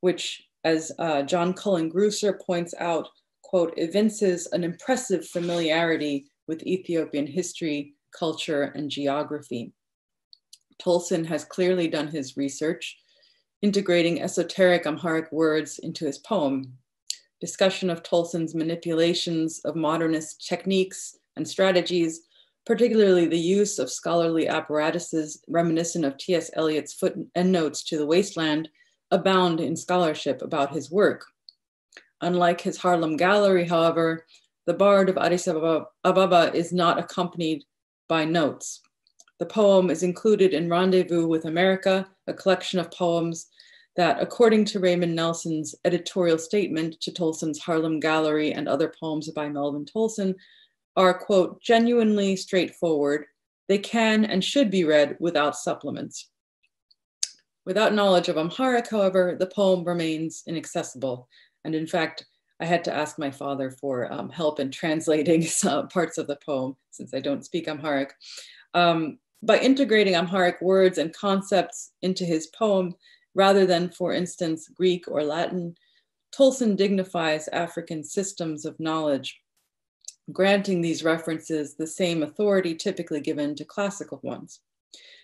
S5: which, as uh, John Cullen Gruesser points out, quote, evinces an impressive familiarity with Ethiopian history, culture, and geography. Tolson has clearly done his research, integrating esoteric Amharic words into his poem. Discussion of Tolson's manipulations of modernist techniques and strategies particularly the use of scholarly apparatuses reminiscent of T.S. Eliot's foot endnotes to the wasteland, abound in scholarship about his work. Unlike his Harlem Gallery, however, the Bard of Addis Ababa is not accompanied by notes. The poem is included in Rendezvous with America, a collection of poems that, according to Raymond Nelson's editorial statement to Tolson's Harlem Gallery and other poems by Melvin Tolson, are, quote, genuinely straightforward. They can and should be read without supplements. Without knowledge of Amharic, however, the poem remains inaccessible. And in fact, I had to ask my father for um, help in translating some parts of the poem since I don't speak Amharic. Um, by integrating Amharic words and concepts into his poem, rather than, for instance, Greek or Latin, Tolson dignifies African systems of knowledge granting these references the same authority typically given to classical ones,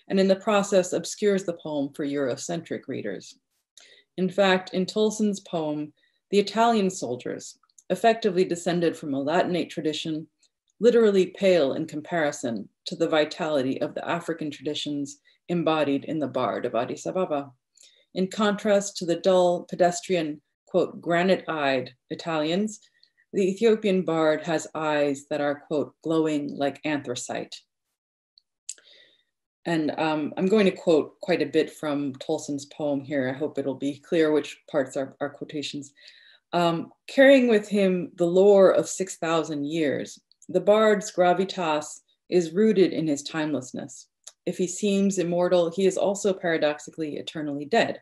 S5: and in the process obscures the poem for Eurocentric readers. In fact, in Tolson's poem, the Italian soldiers, effectively descended from a Latinate tradition, literally pale in comparison to the vitality of the African traditions embodied in the Bard of Addis Ababa. In contrast to the dull, pedestrian, quote, granite eyed Italians, the Ethiopian bard has eyes that are, quote, glowing like anthracite. And um, I'm going to quote quite a bit from Tolson's poem here. I hope it'll be clear which parts are, are quotations. Um, carrying with him the lore of 6,000 years, the bard's gravitas is rooted in his timelessness. If he seems immortal, he is also paradoxically eternally dead.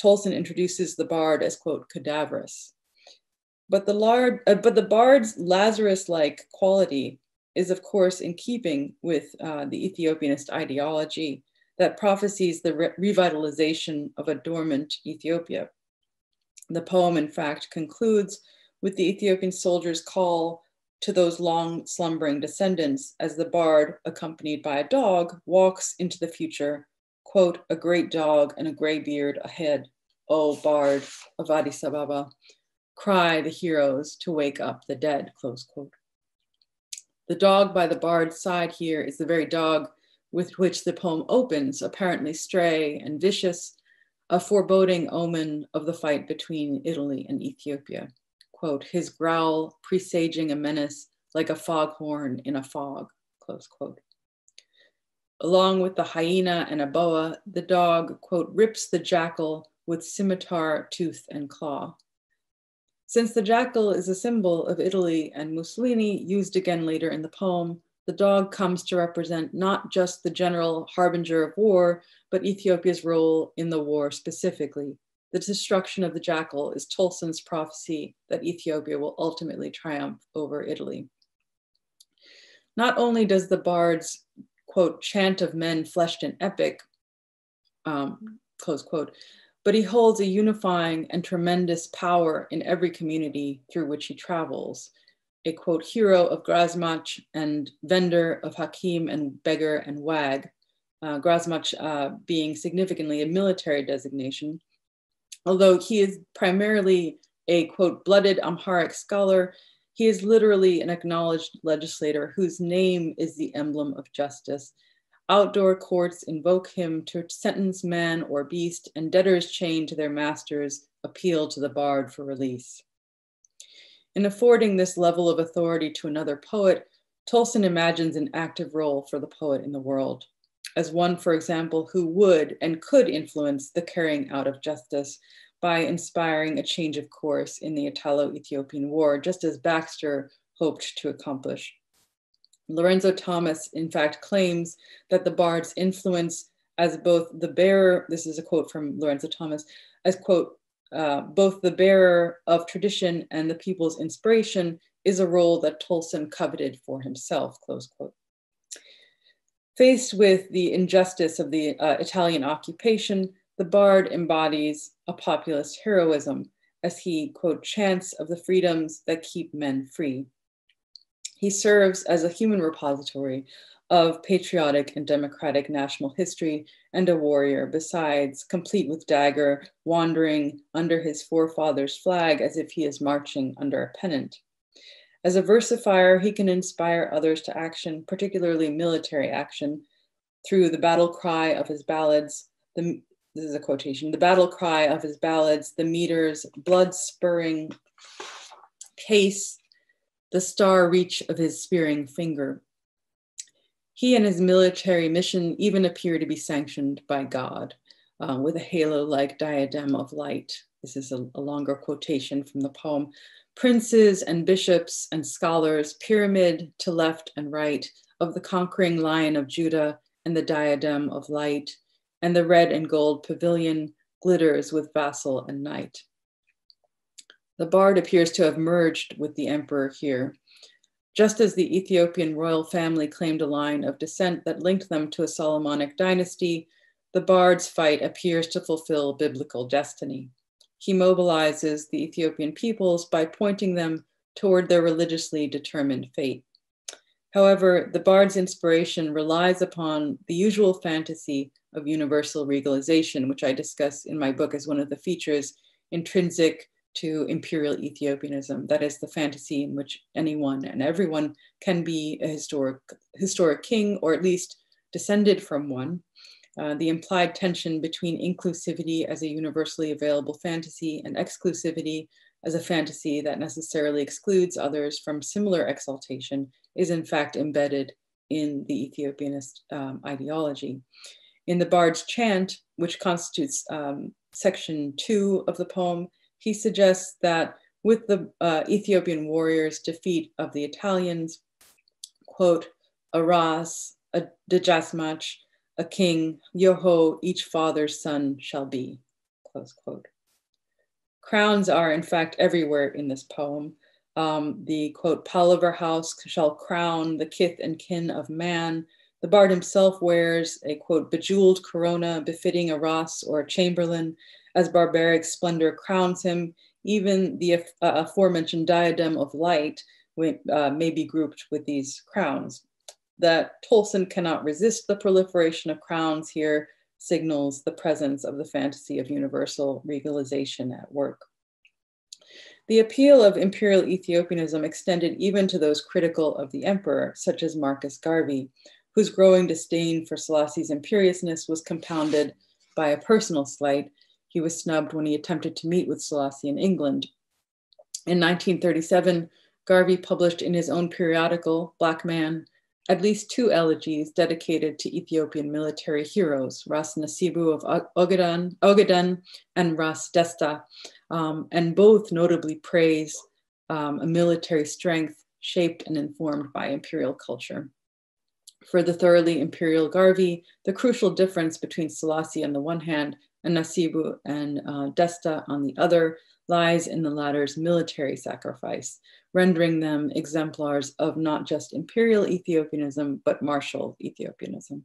S5: Tolson introduces the bard as, quote, cadaverous. But the, lard, uh, but the bard's Lazarus-like quality is of course in keeping with uh, the Ethiopianist ideology that prophesies the re revitalization of a dormant Ethiopia. The poem, in fact, concludes with the Ethiopian soldier's call to those long slumbering descendants as the bard, accompanied by a dog, walks into the future, quote, a great dog and a gray beard ahead, O bard of Addis Ababa, cry the heroes to wake up the dead, close quote. The dog by the bard's side here is the very dog with which the poem opens, apparently stray and vicious, a foreboding omen of the fight between Italy and Ethiopia. Quote, his growl presaging a menace like a foghorn in a fog, close quote. Along with the hyena and a boa, the dog, quote, rips the jackal with scimitar, tooth, and claw, since the jackal is a symbol of Italy and Mussolini, used again later in the poem, the dog comes to represent not just the general harbinger of war, but Ethiopia's role in the war specifically. The destruction of the jackal is Tolson's prophecy that Ethiopia will ultimately triumph over Italy. Not only does the bard's, quote, chant of men fleshed in epic, um, close quote, but he holds a unifying and tremendous power in every community through which he travels. A quote, hero of Grazmach and vendor of Hakim and beggar and wag, uh, Grazmach uh, being significantly a military designation. Although he is primarily a quote, blooded Amharic scholar, he is literally an acknowledged legislator whose name is the emblem of justice Outdoor courts invoke him to sentence man or beast, and debtors chained to their masters appeal to the bard for release. In affording this level of authority to another poet, Tolson imagines an active role for the poet in the world, as one, for example, who would and could influence the carrying out of justice by inspiring a change of course in the Italo Ethiopian War, just as Baxter hoped to accomplish. Lorenzo Thomas, in fact, claims that the bard's influence as both the bearer, this is a quote from Lorenzo Thomas, as quote, uh, both the bearer of tradition and the people's inspiration is a role that Tolson coveted for himself, close quote. Faced with the injustice of the uh, Italian occupation, the bard embodies a populist heroism as he, quote, chants of the freedoms that keep men free, he serves as a human repository of patriotic and democratic national history and a warrior, besides, complete with dagger, wandering under his forefather's flag as if he is marching under a pennant. As a versifier, he can inspire others to action, particularly military action, through the battle cry of his ballads. The, this is a quotation the battle cry of his ballads, the meters, blood spurring pace the star reach of his spearing finger. He and his military mission even appear to be sanctioned by God uh, with a halo like diadem of light. This is a, a longer quotation from the poem. Princes and bishops and scholars, pyramid to left and right, of the conquering lion of Judah and the diadem of light, and the red and gold pavilion glitters with vassal and knight. The bard appears to have merged with the emperor here. Just as the Ethiopian royal family claimed a line of descent that linked them to a Solomonic dynasty, the bard's fight appears to fulfill biblical destiny. He mobilizes the Ethiopian peoples by pointing them toward their religiously determined fate. However, the bard's inspiration relies upon the usual fantasy of universal regalization, which I discuss in my book as one of the features intrinsic to imperial Ethiopianism, that is the fantasy in which anyone and everyone can be a historic, historic king or at least descended from one. Uh, the implied tension between inclusivity as a universally available fantasy and exclusivity as a fantasy that necessarily excludes others from similar exaltation is in fact embedded in the Ethiopianist um, ideology. In the Bard's Chant, which constitutes um, section two of the poem, he suggests that with the uh, Ethiopian warriors' defeat of the Italians, quote, Aras, a Dejasmach, a king, Yoho, each father's son shall be, close quote. Crowns are in fact everywhere in this poem. Um, the quote, Palaver house shall crown the kith and kin of man. The bard himself wears a quote, bejeweled corona befitting a Ras or a chamberlain as barbaric splendor crowns him. Even the uh, aforementioned diadem of light uh, may be grouped with these crowns that Tolson cannot resist the proliferation of crowns here signals the presence of the fantasy of universal regalization at work. The appeal of imperial Ethiopianism extended even to those critical of the emperor, such as Marcus Garvey, whose growing disdain for Selassie's imperiousness was compounded by a personal slight. He was snubbed when he attempted to meet with Selassie in England. In 1937, Garvey published in his own periodical, Black Man, at least two elegies dedicated to Ethiopian military heroes, Ras Nasibu of Ogaden, Ogaden and Ras Desta, um, and both notably praise um, a military strength shaped and informed by imperial culture. For the thoroughly imperial Garvey, the crucial difference between Selassie on the one hand and Nasibu and uh, Desta on the other lies in the latter's military sacrifice, rendering them exemplars of not just imperial Ethiopianism, but martial Ethiopianism.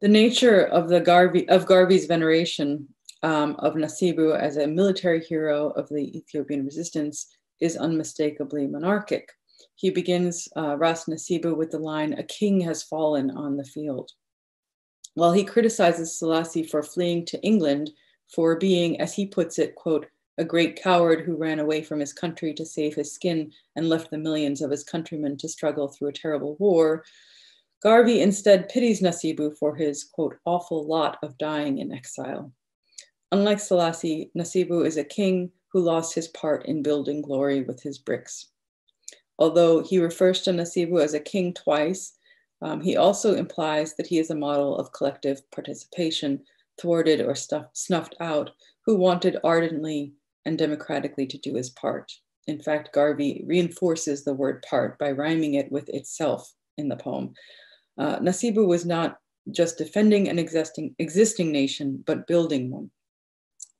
S5: The nature of, the Garvey, of Garvey's veneration um, of Nasibu as a military hero of the Ethiopian resistance is unmistakably monarchic. He begins uh, Ras Nasibu with the line, a king has fallen on the field. While he criticizes Selassie for fleeing to England, for being, as he puts it, quote, a great coward who ran away from his country to save his skin and left the millions of his countrymen to struggle through a terrible war, Garvey instead pities Nasibu for his, quote, awful lot of dying in exile. Unlike Selassie, Nasibu is a king who lost his part in building glory with his bricks. Although he refers to Nasibu as a king twice, um, he also implies that he is a model of collective participation, thwarted or snuffed out, who wanted ardently and democratically to do his part. In fact, Garvey reinforces the word part by rhyming it with itself in the poem. Uh, Nasibu was not just defending an existing, existing nation, but building one.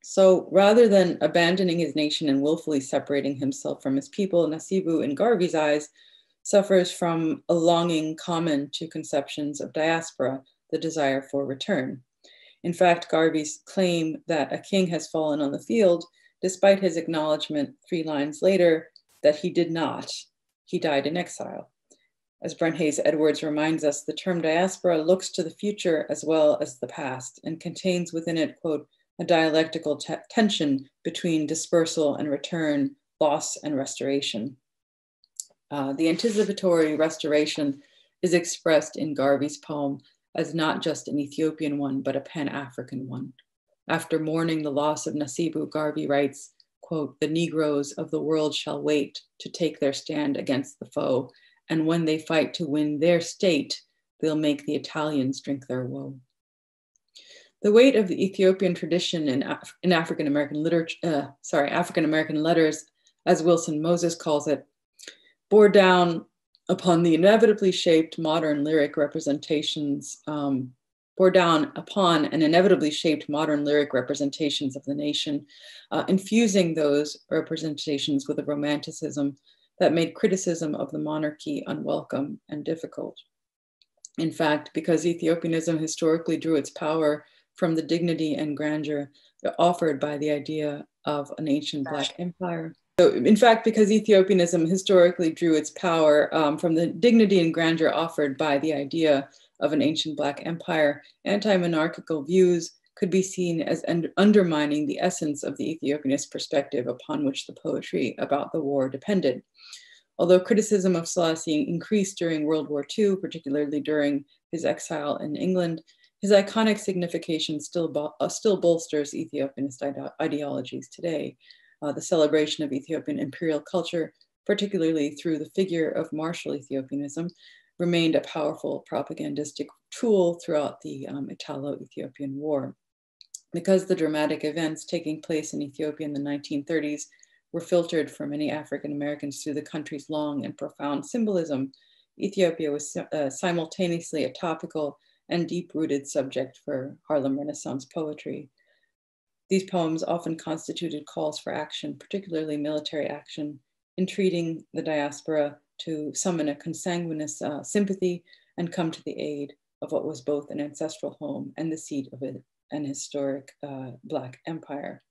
S5: So rather than abandoning his nation and willfully separating himself from his people, Nasibu, in Garvey's eyes, suffers from a longing common to conceptions of diaspora, the desire for return. In fact, Garvey's claim that a king has fallen on the field despite his acknowledgement three lines later that he did not. He died in exile. As Brent Hayes Edwards reminds us, the term diaspora looks to the future as well as the past and contains within it, quote, a dialectical tension between dispersal and return, loss and restoration. Uh, the anticipatory restoration is expressed in Garvey's poem as not just an Ethiopian one, but a Pan African one. After mourning the loss of Nasibu, Garvey writes, quote, the Negroes of the world shall wait to take their stand against the foe. And when they fight to win their state, they'll make the Italians drink their woe. The weight of the Ethiopian tradition in, Af in African American literature, uh, sorry, African American letters, as Wilson Moses calls it, bore down upon the inevitably shaped modern lyric representations um, bore down upon and inevitably shaped modern lyric representations of the nation, uh, infusing those representations with a romanticism that made criticism of the monarchy unwelcome and difficult. In fact, because Ethiopianism historically drew its power from the dignity and grandeur offered by the idea of an ancient Black empire. So, in fact, because Ethiopianism historically drew its power um, from the dignity and grandeur offered by the idea of an ancient Black empire, anti monarchical views could be seen as undermining the essence of the Ethiopianist perspective upon which the poetry about the war depended. Although criticism of Selassie increased during World War II, particularly during his exile in England, his iconic signification still, uh, still bolsters Ethiopianist ide ideologies today. Uh, the celebration of Ethiopian imperial culture, particularly through the figure of martial Ethiopianism, remained a powerful propagandistic tool throughout the um, Italo-Ethiopian War. Because the dramatic events taking place in Ethiopia in the 1930s were filtered for many African Americans through the country's long and profound symbolism, Ethiopia was uh, simultaneously a topical and deep rooted subject for Harlem Renaissance poetry. These poems often constituted calls for action, particularly military action, entreating the diaspora to summon a consanguineous uh, sympathy and come to the aid of what was both an ancestral home and the seat of a, an historic uh, Black empire.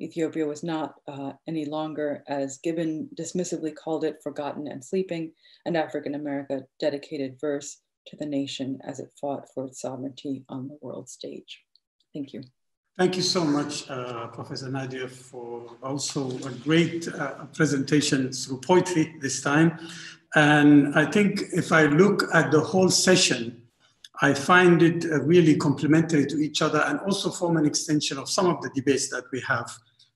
S5: Ethiopia was not uh, any longer, as Gibbon dismissively called it, forgotten and sleeping, and African America dedicated verse to the nation as it fought for its sovereignty on the world stage. Thank you.
S1: Thank you so much, uh, Professor Nadia, for also a great uh, presentation through poetry this time. And I think if I look at the whole session, I find it uh, really complementary to each other and also form an extension of some of the debates that we have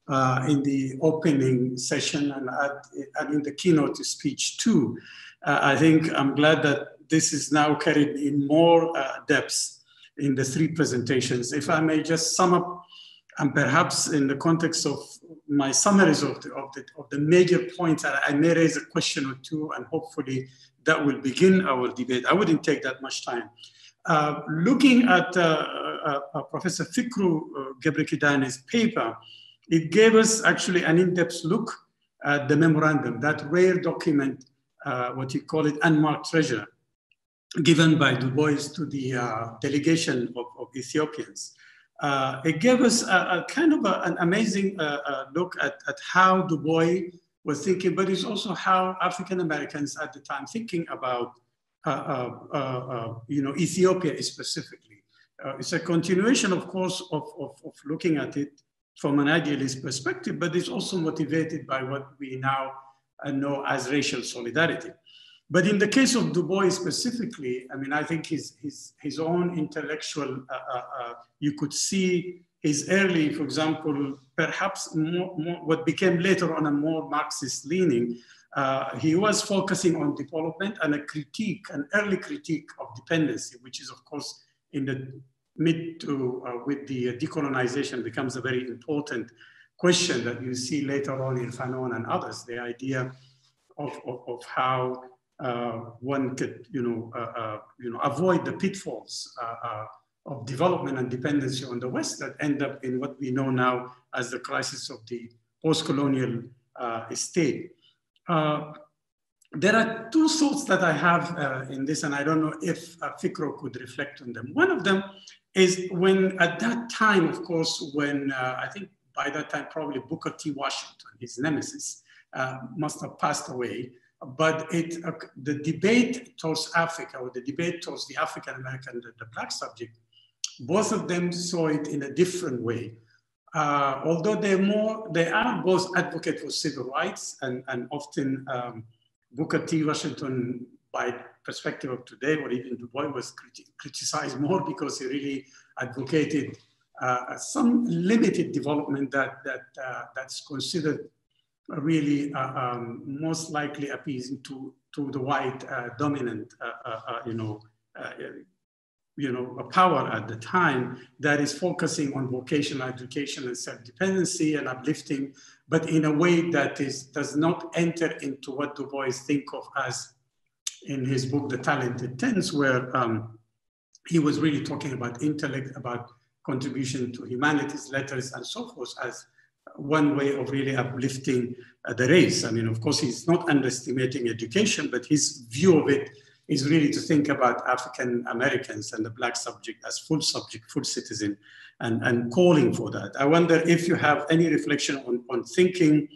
S1: uh, in the opening session and, at, and in the keynote speech too. Uh, I think I'm glad that this is now carried in more uh, depth in the three presentations. If I may just sum up, and perhaps in the context of my summaries of the, of the, of the major points, I may raise a question or two, and hopefully that will begin our debate. I wouldn't take that much time. Uh, looking at uh, uh, uh Professor Fikru uh, Gebrekidan's paper, it gave us actually an in-depth look at the memorandum, that rare document, uh, what you call it, unmarked treasure, given by Du Bois to the uh, delegation of, of Ethiopians. Uh, it gave us a, a kind of a, an amazing uh, uh, look at, at how Du Bois was thinking, but it's also how African Americans at the time thinking about, uh, uh, you know, Ethiopia specifically. it's a continuation, of course, of, of, of, looking at it from an idealist perspective, but it's also motivated by what we now know as racial solidarity. But in the case of Du Bois specifically, I mean, I think his, his, his own intellectual, uh, uh, uh, you could see his early, for example, perhaps more, more, what became later on a more Marxist leaning. Uh, he was focusing on development and a critique, an early critique of dependency, which is, of course, in the mid to, uh, with the decolonization becomes a very important question that you see later on in Fanon and others, the idea of, of, of how one could, you know, uh, uh, you know, avoid the pitfalls of development and dependency on the West that end up in what we know now as the crisis of the post-colonial state. there are two thoughts that I have in this, and I don't know if Fikru could reflect on them. One of them is when at that time, of course, when uh, I think by that time probably Booker T. Washington, his nemesis, uh, must have passed away but it, uh, the debate towards Africa or the debate towards the African American, the, the, black subject, both of them saw it in a different way. Uh, although they're more, they are both advocates for civil rights and, and often um, Booker T. Washington, by perspective of today, or even Du Bois was criti criticized more because he really advocated uh, some limited development that, that, uh, that's considered really uh, um, most likely appeasing to, to the white uh, dominant, uh, you know, you know, a power at the time that is focusing on vocational education and self-dependency and uplifting, but in a way that is does not enter into what Du Bois think of as in his book, The Talented Tens, where um, he was really talking about intellect, about contribution to humanities, letters, and so forth as one way of really uplifting uh, the race. I mean, of course, he's not underestimating education, but his view of it is really to think about African Americans and the Black subject as full subject, full citizen, and, and calling for that. I wonder if you have any reflection on, on thinking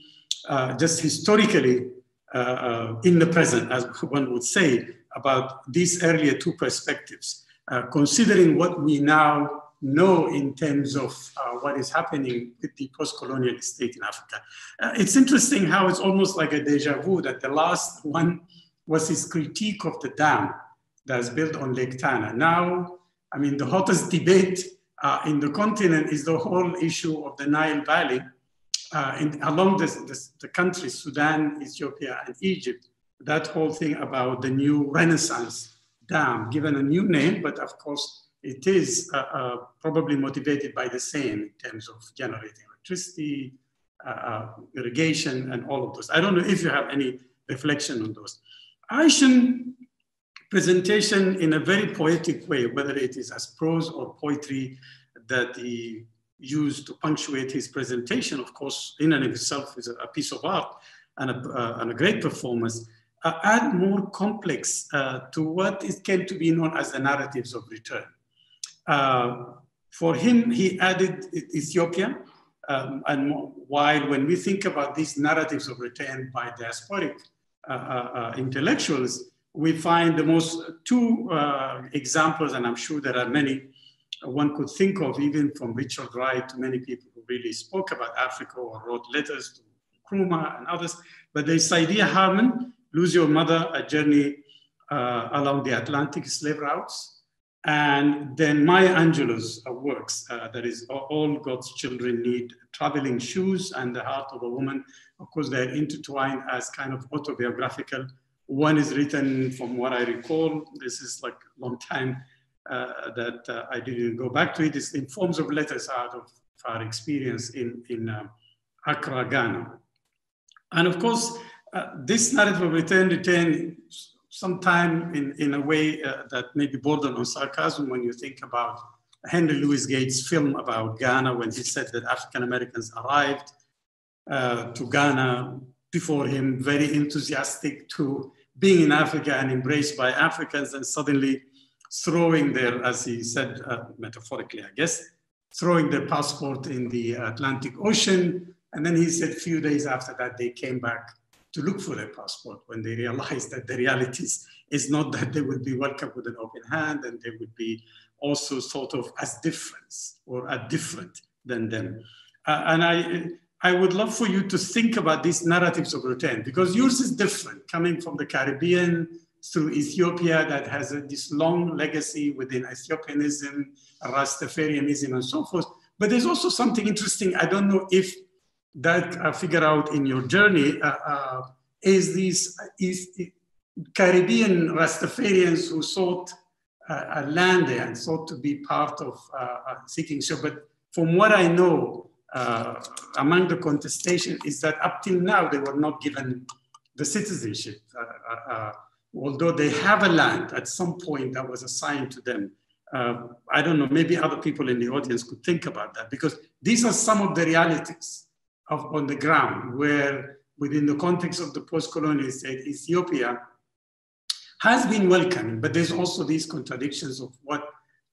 S1: uh, just historically uh, uh in the present, as one would say, about these earlier two perspectives, uh, considering what we now know in terms of uh, what is happening with the post-colonial state in Africa. Uh, it's interesting how it's almost like a deja vu that the last one was his critique of the dam that's built on Lake Tana. Now, I mean, the hottest debate uh, in the continent is the whole issue of the Nile Valley uh, in, along this, this, the countries, Sudan, Ethiopia, and Egypt. That whole thing about the new Renaissance dam, given a new name, but of course, it is uh, uh, probably motivated by the same in terms of generating electricity, uh, irrigation, and all of those. I don't know if you have any reflection on those. Ishion presentation in a very poetic way, whether it is as prose or poetry that he used to punctuate his presentation, of course, in and of itself is a, piece of art and a, uh, and a great performance, uh, add more complex uh, to what it came to be known as the narratives of return. Uh, for him, he added Ethiopia, um, and while when we think about these narratives of return by diasporic uh, uh, intellectuals, we find the most two examples, and I'm sure there are many one could think of, even from Richard Wright to many people who really spoke about Africa or wrote letters to Nkrumah and others. But there's Saidiya Hartman, Lose Your Mother, A Journey uh, Along the Atlantic Slave Routes. And then Maya Angelou's uh, works, uh, that is All God's Children Need Traveling Shoes and The Heart of a Woman. Of course, they're intertwined as kind of autobiographical one is written from what I recall, this is like a long time uh, that uh, I didn't go back to it, it's in forms of letters out of our experience in, in uh, Accra, Ghana. And of course, uh, this narrative of return return sometime in, in a way uh, that may be on sarcasm when you think about Henry Louis Gates' film about Ghana when he said that African Americans arrived uh, to Ghana before him, very enthusiastic to being in Africa and embraced by Africans and suddenly throwing their, as he said uh, metaphorically, I guess, throwing their passport in the Atlantic Ocean. And then he said a few days after that, they came back to look for their passport when they realize that the reality is not that they would be welcomed with an open hand and they would be also sort of as different or as different than them. Uh, and I, I would love for you to think about these narratives of return because yours is different, coming from the Caribbean through Ethiopia that has a, this long legacy within Ethiopianism, Rastafarianism, and so forth. But there's also something interesting. I don't know if that uh, figure out in your journey uh, uh, is these is, Caribbean Rastafarians who sought uh, land there and sought to be part of uh, seeking so. But from what I know, among the contestation is that up till now they were not given the citizenship. Although they have a land at some point that was assigned to them. Uh, I don't know, maybe other people in the audience could think about that because these are some of the realities of, on the ground where within the context of the post-colonial state, Ethiopia has been welcoming, but there's also these contradictions of what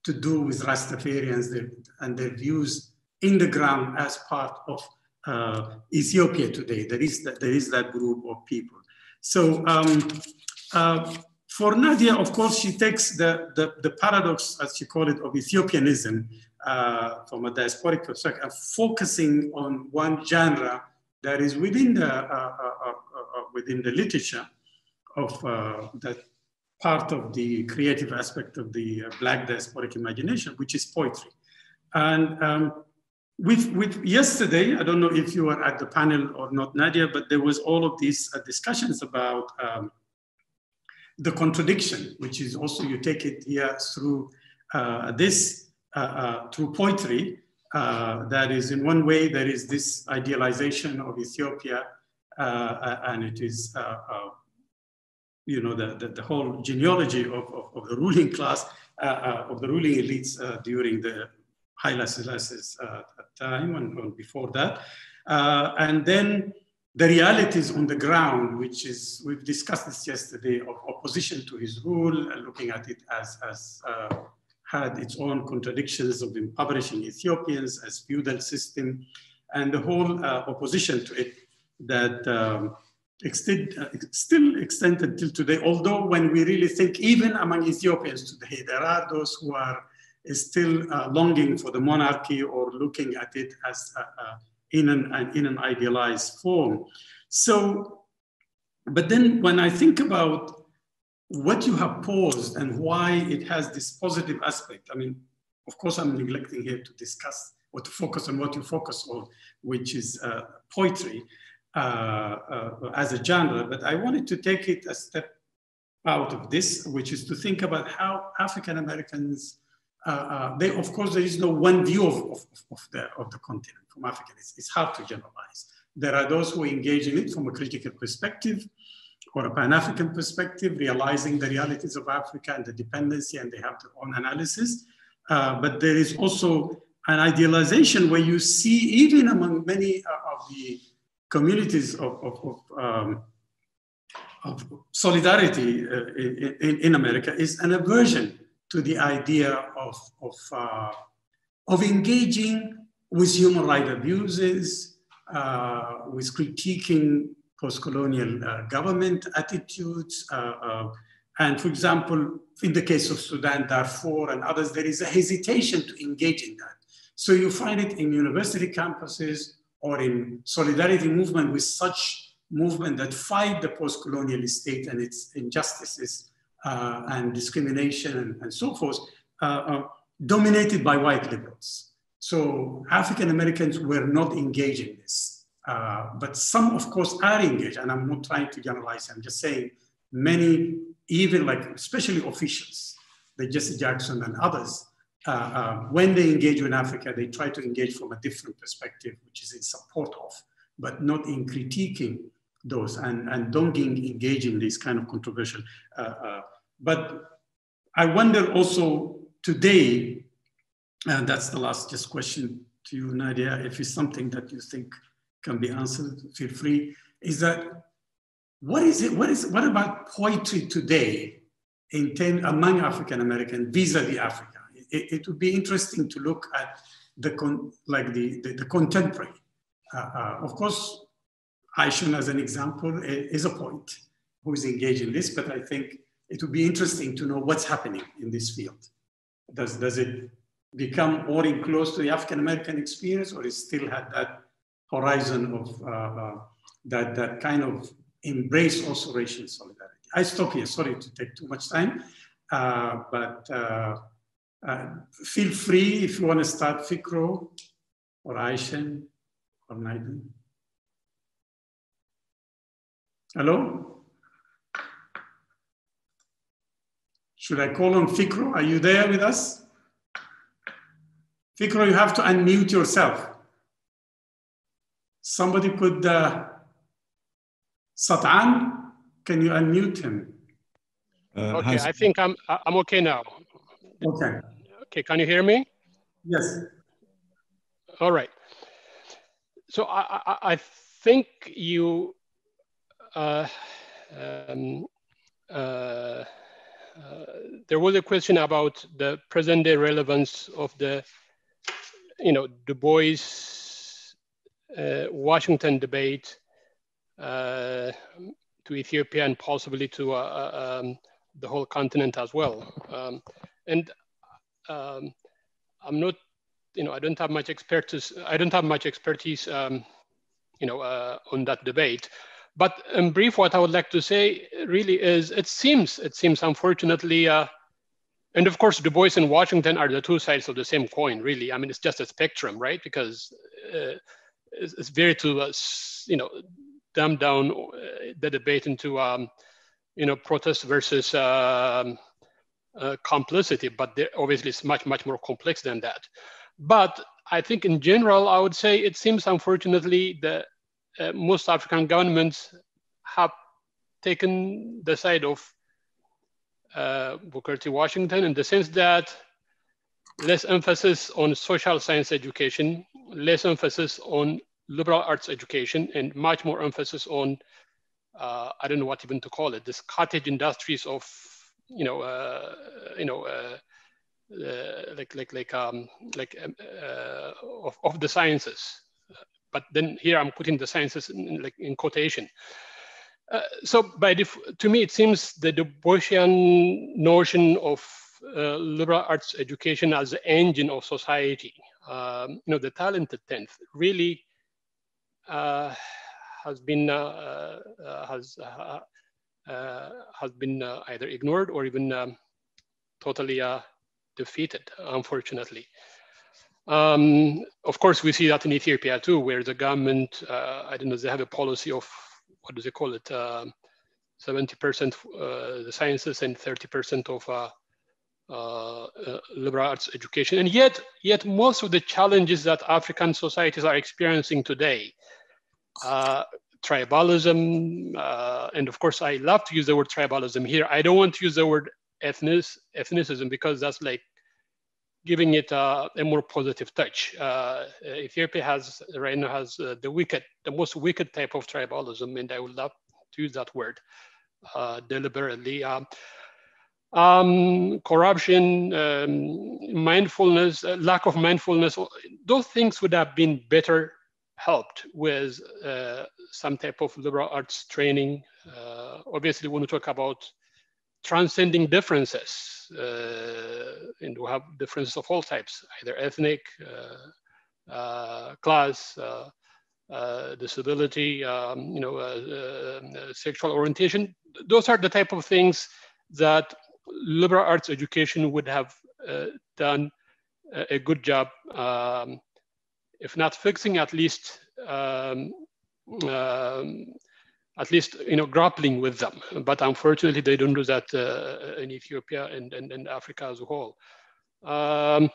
S1: to do with Rastafarians and their views in the ground as part of uh, Ethiopia today. There is, that, there is that group of people. So um, uh, for Nadia, of course, she takes the, the, the, paradox, as she called it, of Ethiopianism uh, from a diasporic perspective, focusing on one genre that is within the, uh, uh, uh, within the literature of that part of the creative aspect of the Black diasporic imagination, which is poetry. And um, with, with yesterday, I don't know if you were at the panel or not, Nadia, but there was all of these uh, discussions about um, the contradiction, which is also you take it here through uh, this, uh, uh through poetry. Uh, that is, in one way, there is this idealization of Ethiopia, uh, and it is, you know, the, the, the, whole genealogy of, of, of the ruling class, of the ruling elites during the Haile Selassie's uh, time and, and, before that. Uh, and then the realities on the ground, which is, we've discussed this yesterday, of opposition to his rule, uh, looking at it as, as uh, had its own contradictions of impoverishing Ethiopians as feudal system, and the whole uh, opposition to it that um, extend, uh, still extended till today. Although when we really think, even among Ethiopians today, there are those who are still uh, longing for the monarchy or looking at it as in, an, in an idealized form. So, but then when I think about what you have posed and why it has this positive aspect, I mean, of course, I'm neglecting here to discuss or to focus on what you focus on, which is uh, poetry uh, uh, as a genre. But I wanted to take it a step out of this, which is to think about how African Americans, uh, uh, they, of course, there is no one view of, of, of, the, of the continent from Africa. It's, it's hard to generalize. There are those who engage in it from a critical perspective or a Pan-African perspective, realizing the realities of Africa and the dependency, and they have their own analysis. Uh, but there is also an idealization where you see, even among many uh, of the communities of, of, of, um, of solidarity uh, in, in, America, is an aversion to the idea of, of, uh, of engaging with human rights abuses, uh, with critiquing post-colonial uh, government attitudes. Uh, uh, and for example, in the case of Sudan, Darfur and others, there is a hesitation to engage in that. So you find it in university campuses or in solidarity movement with such movement that fight the post-colonial state and its injustices uh, and discrimination and, and so forth, uh, uh, dominated by white liberals. So African Americans were not engaged in this. Uh, but some, of course, are engaged, and I'm not trying to generalize. I'm just saying many, even like especially officials, the Jesse Jackson and others, uh, uh, when they engage with Africa, they try to engage from a different perspective, which is in support of, but not in critiquing those and, and don't engage in this kind of controversial. Uh, uh, but I wonder also today, and that's the last just question to you, Nadia, if it's something that you think can be answered, feel free, is that what is it, what is, what about poetry today in ten, among African American vis-a-vis Africa? It, it, would be interesting to look at the, con, like the, the, the contemporary. Uh, uh, of course, Ishion as an example is a poet who is engaged in this, but I think it would be interesting to know what's happening in this field. Does, does it become more in close to the African American experience or it still had that horizon of uh, uh, that, that kind of embrace also racial solidarity. I stop here, sorry to take too much time, uh, but feel free if you want to start Fikru or Ishion or Nadia. Hello? Should I call on Fikru? Are you there with us? Fikru, you have to unmute yourself. Somebody could, uh, Satan, can you unmute him?
S2: Uh, okay, I think I'm, I'm okay now.
S1: Okay.
S2: Okay, can you hear me?
S1: Yes.
S2: All right. So I, I, I think you, uh, um, uh, uh, there was a question about the present day relevance of the, you know, Du Bois Washington debate uh, to Ethiopia and possibly to uh, um, the whole continent as well. Um, and um, I'm not, you know, I don't have much expertise. I don't have much expertise, um, you know, uh, on that debate. But in brief, what I would like to say really is, it seems, it seems unfortunately, uh, and of course, Du Bois and Washington are the two sides of the same coin, really. I mean, it's just a spectrum, right? Because uh, it's, it's very to uh, you know dumb down uh, the debate into um, you know protest versus um, uh, complicity, but obviously it's much much more complex than that. But I think in general, I would say it seems unfortunately that uh, most African governments have taken the side of uh, Booker T. Washington in the sense that less emphasis on social science education, less emphasis on liberal arts education, and much more emphasis on, uh, I don't know what even to call it, this cottage industries of, you know, uh, you know, uh, uh like like like um, like um, uh, of, of the sciences. But then here I'm putting the sciences in, like in quotation. Uh, so by to me, it seems the Du Boisian notion of liberal arts education as the engine of society. Um, you know, the talented 10th really uh, has been uh, uh, has has been either ignored or even um, totally defeated, unfortunately. Um, of course, we see that in Ethiopia too, where the government, uh, I don't know, they have a policy of, what do they call it, 70% uh, the sciences and 30% of uh, uh, liberal arts education. And yet, yet most of the challenges that African societies are experiencing today, uh, tribalism, uh, and of course, I love to use the word tribalism here. I don't want to use the word ethnic, ethnicism because that's like giving it a, a more positive touch. Uh, Ethiopia has right now has uh, the wicked, the most wicked type of tribalism, and I would love to use that word uh, deliberately. Um, um, corruption, um, mindfulness, uh, lack of mindfulness, those things would have been better helped with uh, some type of liberal arts training. Uh, obviously, when we talk about transcending differences, uh, and we have differences of all types, either ethnic, uh, uh, class, disability, um, you know, sexual orientation. Those are the type of things that liberal arts education would have uh, done a, a, good job, um, if not fixing, at least um, um, at least you know grappling with them. But unfortunately, they don't do that uh, in Ethiopia and, and, and, Africa as a whole. Um,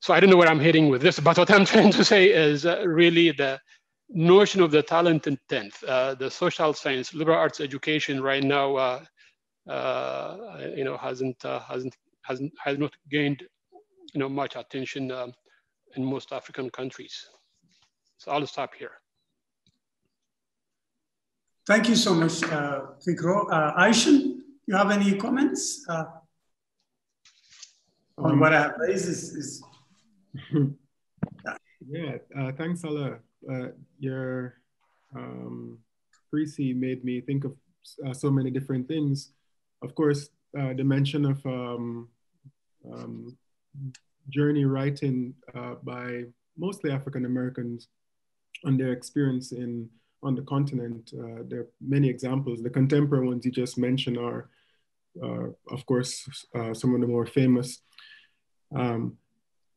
S2: so I don't know where I'm heading with this, but what I'm trying to say is uh, really the notion of the talented tenth, uh, the social science, liberal arts education right now uh, uh, you know, hasn't uh, hasn't hasn't has not gained you know much attention um, in most African countries. So I'll stop here.
S1: Thank you so much, uh, Fikru. Uh, Ishion, you have any comments uh, on um, what I have raised? Is, is
S3: yeah. yeah uh, thanks, Allah. Uh, your um, précis made me think of uh, so many different things of course, uh, the mention of um, um, journey writing uh, by mostly African Americans on their experience in on the continent. Uh, there are many examples. The contemporary ones you just mentioned are, of course, uh, some of the more famous. Um,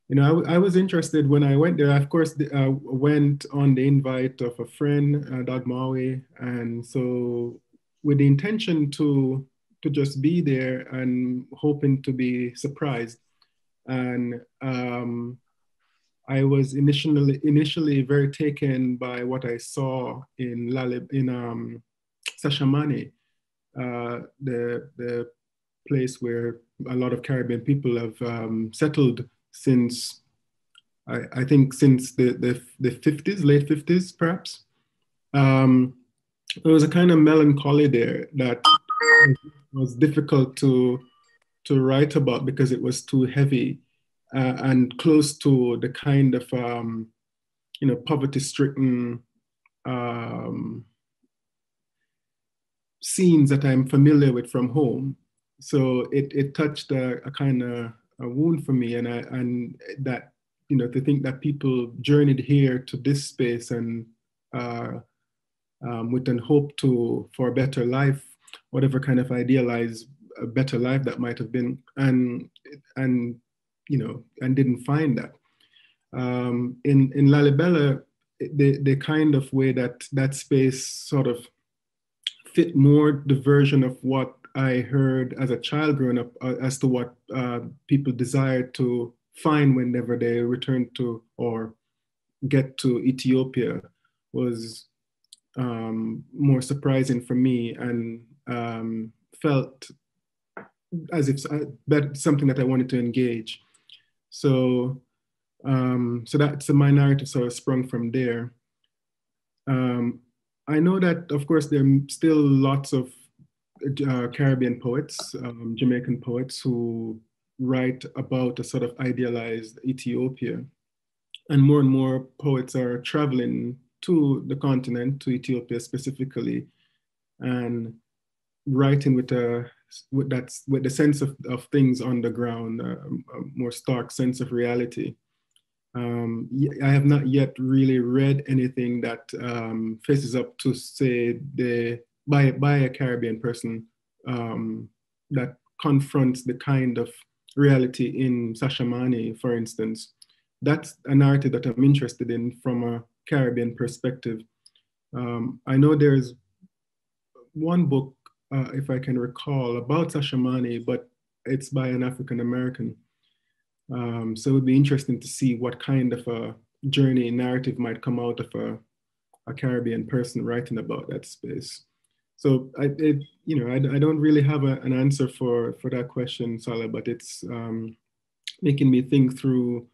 S3: you know, I, I, was interested when I went there. Of course, the, uh, went on the invite of a friend, uh, Dagmawi, and so with the intention to to just be there and hoping to be surprised. And um, I was initially initially very taken by what I saw in Lalib in um, Shashamane, uh, the the place where a lot of Caribbean people have um, settled since I, I, think since the, the, the 50s, late 50s perhaps. Um, there was a kind of melancholy there that was difficult to to write about because it was too heavy uh, and close to the kind of um, you know poverty-stricken um, scenes that I'm familiar with from home. So it it touched a, a kind of a wound for me, and I and that you know to think that people journeyed here to this space and uh, um, with an hope to for a better life whatever kind of idealized a better life that might have been and and you know and didn't find that. Um, in in Lalibela the the kind of way that that space sort of fit more the version of what I heard as a child growing up uh, as to what uh, people desired to find whenever they returned to or get to Ethiopia was um, more surprising for me and um, felt as if uh, that something that I wanted to engage. So, um, so that's my narrative sort of sprung from there. Um, I know that, of course, there are still lots of uh, Caribbean poets, um, Jamaican poets who write about a sort of idealized Ethiopia. And more and more poets are traveling to the continent, to Ethiopia specifically, and writing with a with that's with the sense of, of things on the ground, uh, a more stark sense of reality. Um, I have not yet really read anything that um, faces up to say the by by a Caribbean person um, that confronts the kind of reality in Shashamane, for instance. That's a narrative that I'm interested in from a Caribbean perspective. Um, I know there's one book, uh, if I can recall, about Shashamane, but it's by an African American. Um, so it would be interesting to see what kind of a journey narrative might come out of a, a Caribbean person writing about that space. So I, it, you know, I, I don't really have a, an answer for for that question, Salah, but it's um, making me think through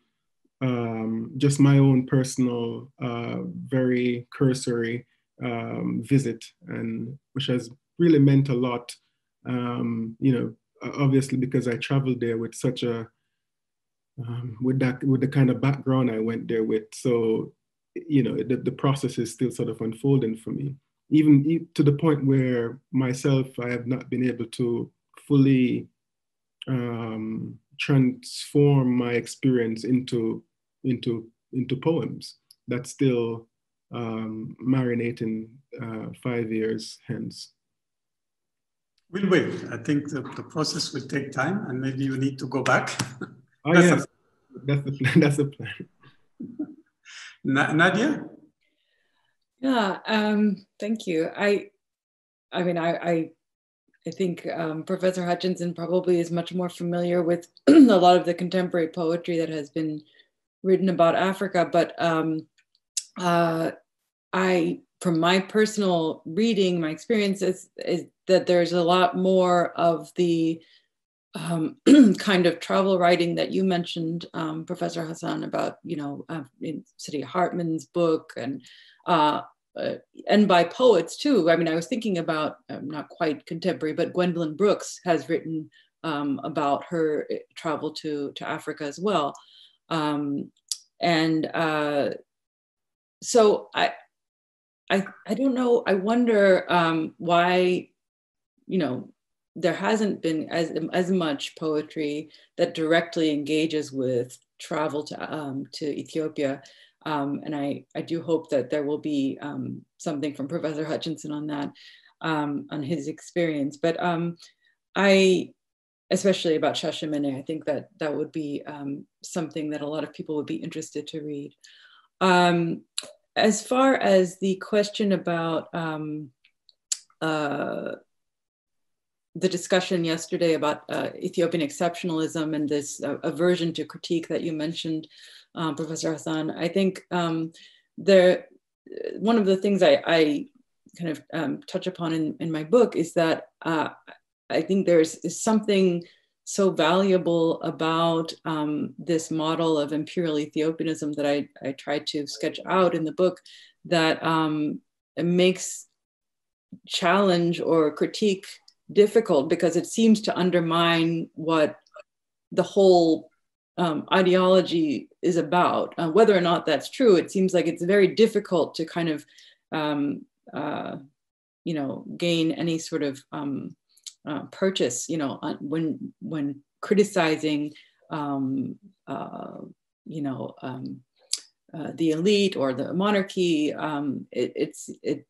S3: um, just my own personal, uh, very cursory um, visit, and which has really meant a lot. Um, you know, obviously because I traveled there with such a um, with that with the kind of background I went there with. So, you know, the, the process is still sort of unfolding for me, even to the point where myself I have not been able to fully um, transform my experience into into into poems. That's still um, marinating uh, five years hence.
S1: We'll wait. I think the, the process will take time and maybe you need to go back.
S3: Oh, that's yes. A, that's the plan. That's the plan.
S1: Nadia?
S5: Yeah, um, thank you. I, I mean, I, I, I think um, Professor Hutchinson probably is much more familiar with a lot of the contemporary poetry that has been written about Africa, but um, uh, I, from my personal reading, my experience is, is that there's a lot more of the um, kind of travel writing that you mentioned, um, Professor Hassan, about you know uh, in Saidiya Hartman's book and uh, uh, and by poets too. I mean, I was thinking about um, not quite contemporary, but Gwendolyn Brooks has written um, about her eh, travel to to Africa as well, um, and uh, so I. I, I don't know. I wonder um, why, you know, there hasn't been as, as much poetry that directly engages with travel to, um, to Ethiopia. Um, and I, I do hope that there will be um, something from Professor Hutchinson on that, um, on his experience. But um, I, especially about Shashamane, I think that that would be um, something that a lot of people would be interested to read. As far as the question about uh, the discussion yesterday about uh, Ethiopian exceptionalism and this uh, aversion to critique that you mentioned, um, Professor Hassan, I think um, there, one of the things I, I kind of um, touch upon in, in my book is that uh, I think there's is something so valuable about um, this model of imperial Ethiopianism that I, I tried to sketch out in the book that um, makes challenge or critique difficult because it seems to undermine what the whole um, ideology is about. Uh, whether or not that's true, it seems like it's very difficult to kind of, um, uh, you know, gain any sort of um, uh, purchase, you know, when when criticizing, um, uh, you know, um, uh, the elite or the monarchy. Um, it, it's it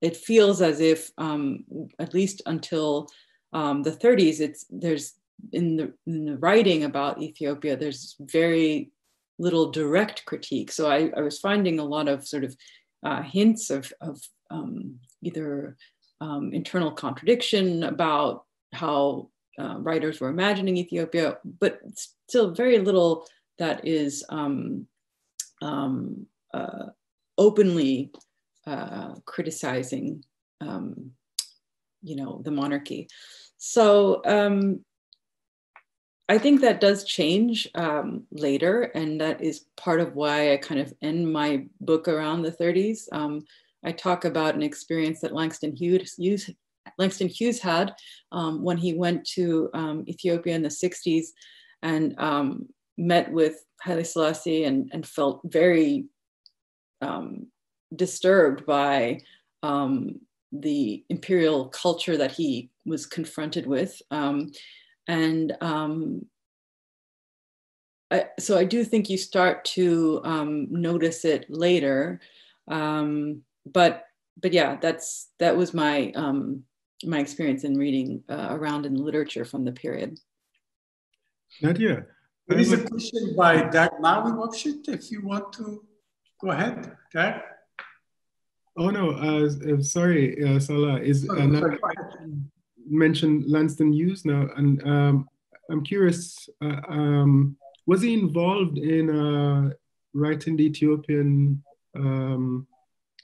S5: it feels as if, um, at least until um, the 30s, it's there's in the, in the, writing about Ethiopia, there's very little direct critique. So I, I was finding a lot of sort of uh, hints of, of um, either um, internal contradiction about how uh, writers were imagining Ethiopia, but still very little that is um, um, uh, openly uh, criticizing, um, you know, the monarchy. So um, I think that does change um, later, and that is part of why I kind of end my book around the 30s. I talk about an experience that Langston Hughes, Hughes Langston Hughes had um, when he went to um, Ethiopia in the 60s and um, met with Haile Selassie and, and felt very um, disturbed by um, the imperial culture that he was confronted with. Um, and I, so I do think you start to notice it later. Um, but but yeah, that's that was my um, my experience in reading uh, around in literature from the period.
S3: Nadia.
S1: There is a question by Dag Mawi Wapshit, if you want to go ahead, Dag.
S3: Oh no, uh, uh sorry, uh, Salah. Is uh, sorry, mentioned Langston Hughes now, and um, I'm curious. Uh, um, was he involved in uh, writing the Ethiopian um,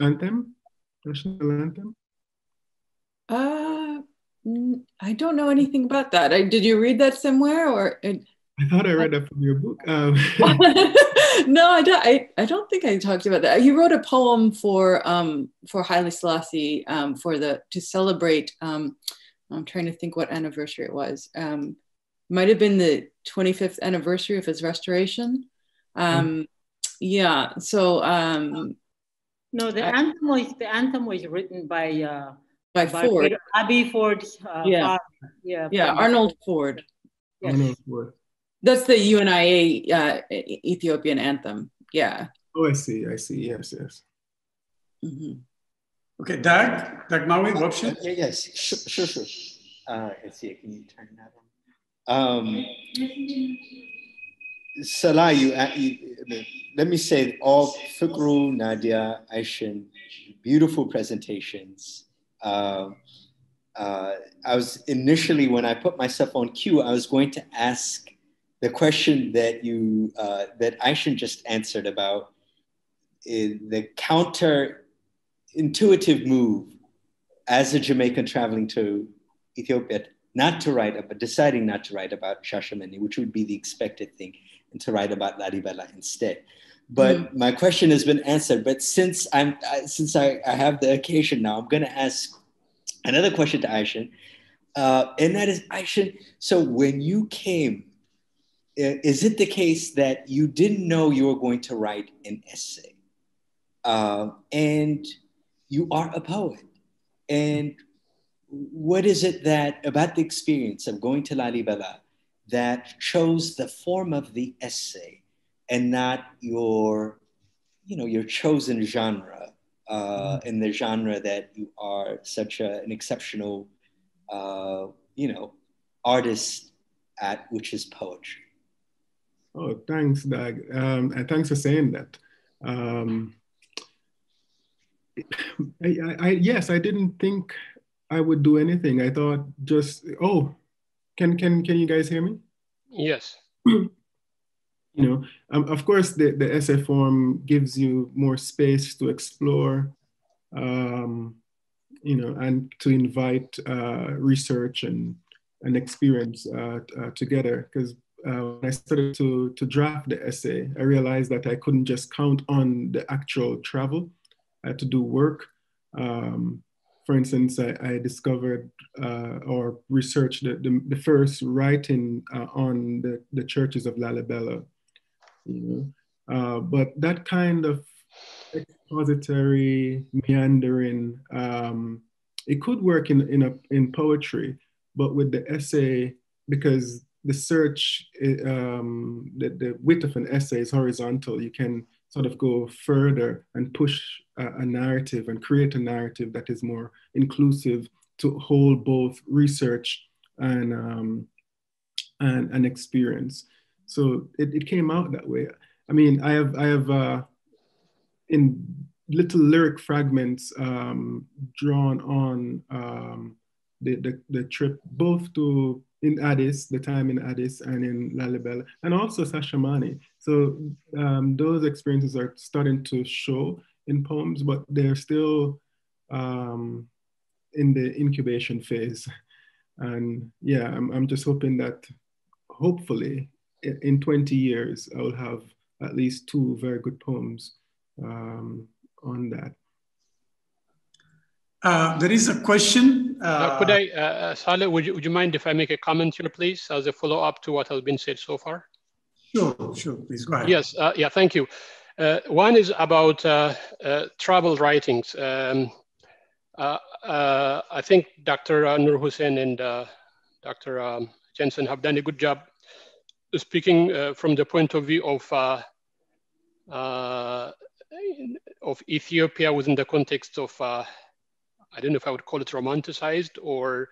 S3: anthem, national anthem?
S5: Uh, I don't know anything about that. I, did you read that somewhere, or?
S3: I thought I read that from your book. Um.
S5: no, I don't. I, I don't think I talked about that. He wrote a poem for um, for Haile Selassie um, for the to celebrate. Um, I'm trying to think what anniversary it was. Um, might have been the 25th anniversary of his restoration. Um, mm. Yeah. So. Um,
S6: no, the I, anthem was the anthem was written by uh,
S5: by, by Ford.
S6: Abbey Ford. Uh,
S5: yeah. Father. Yeah. Yeah. Arnold Ford.
S3: Yes. Arnold Ford.
S5: That's the UNIA uh, Ethiopian anthem. Yeah.
S3: Oh, I see. I see. Yes. Yes.
S1: Mm-hmm. Okay, Dag, Dagmawi, option?
S7: Uh, yes, sure, sure, sure. Uh, let's see, can you turn that on? Um, Salah, you, uh, you, let me say, all Fikru, Nadia, Ishion, beautiful presentations. Uh, uh, I was initially, when I put myself on cue, I was going to ask the question that you, uh, that Ishion just answered about uh, the counter intuitive move as a Jamaican traveling to Ethiopia, not to write about, deciding not to write about Shashamane, which would be the expected thing, to write about Lalibela instead. But mm. my question has been answered. But since I'm, since I, I have the occasion now, I'm going to ask another question to Ishion, uh, and that is Ishion. So when you came, is it the case that you didn't know you were going to write an essay, uh, and you are a poet, and what is it that about the experience of going to Lalibela that chose the form of the essay and not your, you know, your chosen genre uh, mm-hmm. in the genre that you are such a, an exceptional, uh, you know, artist at, which is poetry.
S3: Oh, thanks, Doug. Um, and thanks for saying that. Um, I, I, yes, I didn't think I would do anything. I thought just, oh, can can can you guys hear me?
S2: Yes.
S3: you know, um, of course, the, the essay form gives you more space to explore, um, you know, and to invite uh, research and, and experience uh, uh, together. Because uh, when I started to, to draft the essay, I realized that I couldn't just count on the actual travel. I had to do work. Um, for instance, I, I discovered uh, or researched the, the, the first writing uh, on the, the churches of Lalibela, you know. Uh, but that kind of expository meandering, um, it could work in, in, a, in poetry, but with the essay, because the search, um, the, the width of an essay is horizontal, you can sort of go further and push a, a, narrative and create a narrative that is more inclusive to hold both research and um, and, and experience. So it, it came out that way. I mean, I have I have uh, in little lyric fragments um, drawn on um, the, the, the trip both to in Addis, the time in Addis and in Lalibela, and also Shashamane. So um, those experiences are starting to show in poems, but they're still um, in the incubation phase. And yeah, I'm, I'm just hoping that hopefully in 20 years, I will have at least two very good poems um, on that.
S1: Uh, there is a question.
S2: Uh, could I, uh, uh, Salah, would you, would you mind if I make a comment here, please, as a follow up to what has been said so far?
S1: Sure, sure, please go ahead.
S2: Yes, uh, yeah, thank you. one is about travel writings. Um, Uh, uh, I think Dr. Nurhussein and uh, Dr. Um, Jensen have done a good job speaking uh, from the point of view of uh, uh, of Ethiopia within the context of I don't know if I would call it romanticized or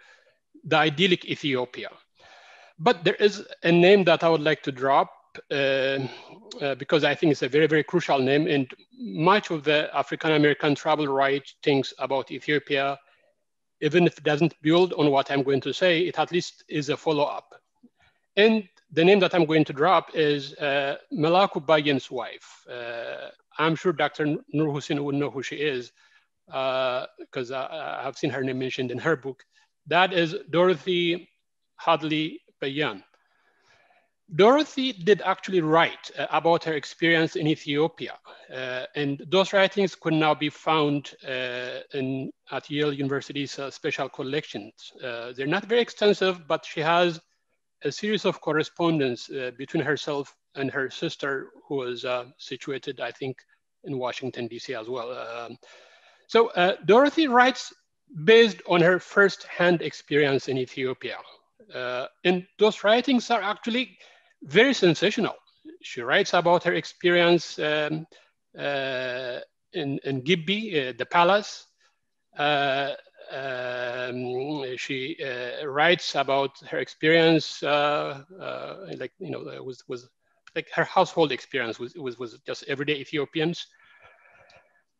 S2: the idyllic Ethiopia. But there is a name that I would like to drop uh, uh, because I think it's a very, very crucial name. And much of the African American travel right thinks about Ethiopia, even if it doesn't build on what I'm going to say, it at least is a follow up. And the name that I'm going to drop is uh, Malaku Bayen's wife. Uh, I'm sure Dr. Nurhussein would know who she is because uh, I, have seen her name mentioned in her book. That is Dorothy Hadley Bayen. Dorothy did actually write uh, about her experience in Ethiopia, uh, and those writings could now be found uh, in, at Yale University's uh, special collections. Uh, they're not very extensive, but she has a series of correspondence uh, between herself and her sister, who was situated, I think, in Washington, D.C. as well. So Dorothy writes based on her first-hand experience in Ethiopia. and those writings are actually very sensational. She writes about her experience um, uh, in, in Gibbi, uh, the palace. Uh, um, she uh, writes about her experience, uh, uh, like you know, was was like her household experience was was, was just everyday Ethiopians.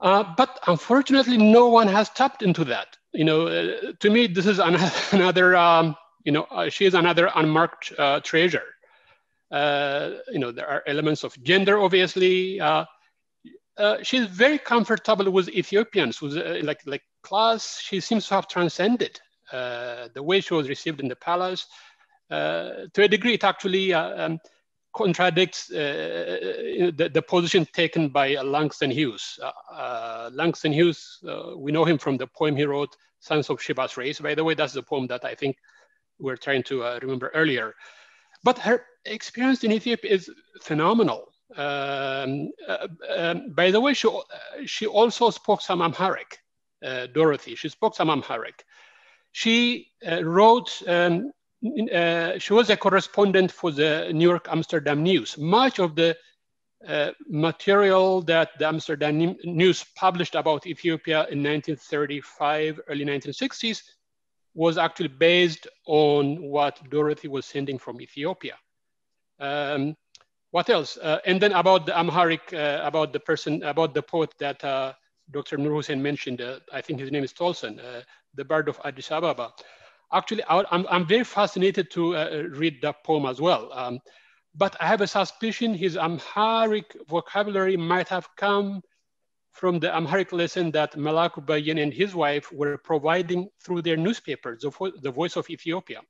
S2: But unfortunately, no one has tapped into that. You know, to me, this is another, um, you know, she is another unmarked treasure. Uh, you know, there are elements of gender, obviously. Uh, uh, she's very comfortable with Ethiopians, with like like class. She seems to have transcended the way she was received in the palace. to a degree, it actually um, contradicts uh, the, the, position taken by uh, Langston Hughes. Uh, Langston Hughes, we know him from the poem he wrote, Sons of Sheba's Race. By the way, that's the poem that I think we're trying to remember earlier. But her experience in Ethiopia is phenomenal. Um, uh, um, by the way, she, she also spoke some Amharic, uh, Dorothy. She spoke some Amharic. She uh, wrote, um, uh, she was a correspondent for the New York Amsterdam News. Much of the uh, material that the Amsterdam News published about Ethiopia in 1935, early 1960s was actually based on what Dorothy was sending from Ethiopia. Um, what else? Uh, and then about the Amharic, uh, about the person, about the poet that uh, Dr. Nurhussein mentioned, uh, I think his name is Tolson, the Bard of Addis Ababa. Actually, I'm, I'm very fascinated to uh, read that poem as well. Um, but I have a suspicion his Amharic vocabulary might have come from the Amharic lesson that Malaku Bayen and his wife were providing through their newspaper, the, Vo the Voice of Ethiopia.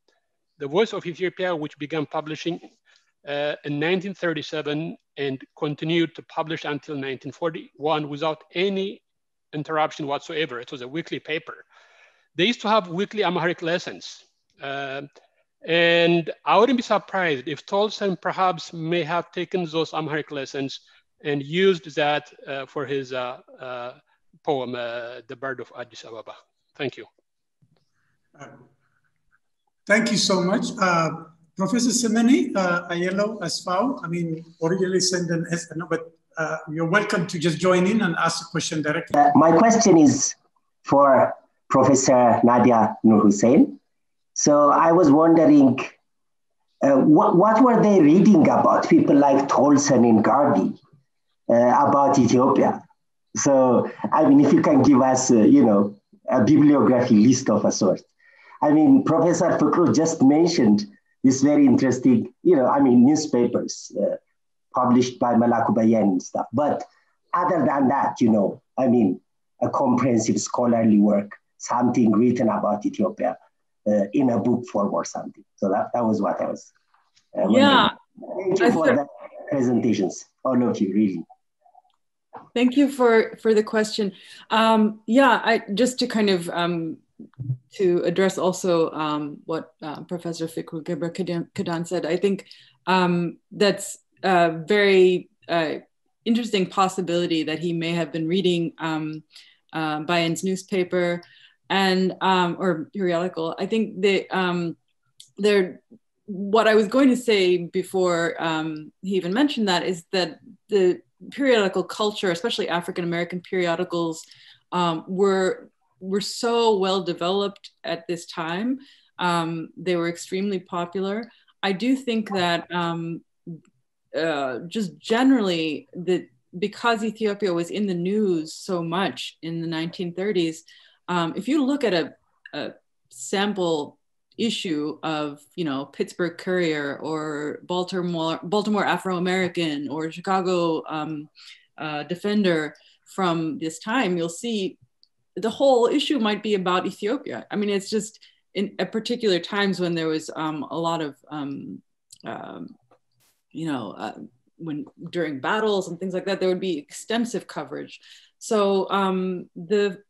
S2: The Voice of Ethiopia, which began publishing uh, in 1937 and continued to publish until 1941 without any interruption whatsoever. It was a weekly paper. They used to have weekly Amharic lessons. Uh, and I wouldn't be surprised if Tolson perhaps may have taken those Amharic lessons and used that uh, for his uh, uh, poem, The Bird of Addis Ababa. Thank you.
S1: thank you so much. Professor Semeni, Ayelo Asfau, I mean, originally sent an S, but uh, you're welcome to just join in and ask a question directly.
S8: Uh, my question is for Professor Nadia Nurhussein. So I was wondering, uh, what, what were they reading about? People like Tolson and Garvey uh, about Ethiopia. So, I mean, if you can give us, uh, you know, a bibliography list of a sort. I mean, Professor Fikru just mentioned this very interesting, you know, I mean, newspapers uh, published by Malaku Bayen and stuff. But other than that, you know, I mean, a comprehensive scholarly work, something written about Ethiopia uh, in a book form or something. So that, that was what I was.
S5: Uh, yeah.
S8: Thank you for the presentations, all of you, really.
S5: Thank you for for the question. Um, yeah, I just to kind of um, to address also um, what uh, Professor Fikru Gebre Kedan said. I think um, that's a very uh, interesting possibility that he may have been reading um, uh, Bayen's newspaper. And um, or periodical. I think that um, they're what I was going to say before um, he even mentioned that is that the periodical culture, especially African American periodicals, um, were were so well developed at this time. Um, they were extremely popular. I do think that um, uh, just generally that because Ethiopia was in the news so much in the 1930s, um, if you look at a, a sample issue of you know Pittsburgh Courier or Baltimore Baltimore Afro American or Chicago um, uh, Defender from this time, you'll see the whole issue might be about Ethiopia. I mean, it's just in at particular times when there was um, a lot of um, um you know uh, when during battles and things like that, there would be extensive coverage. So um, the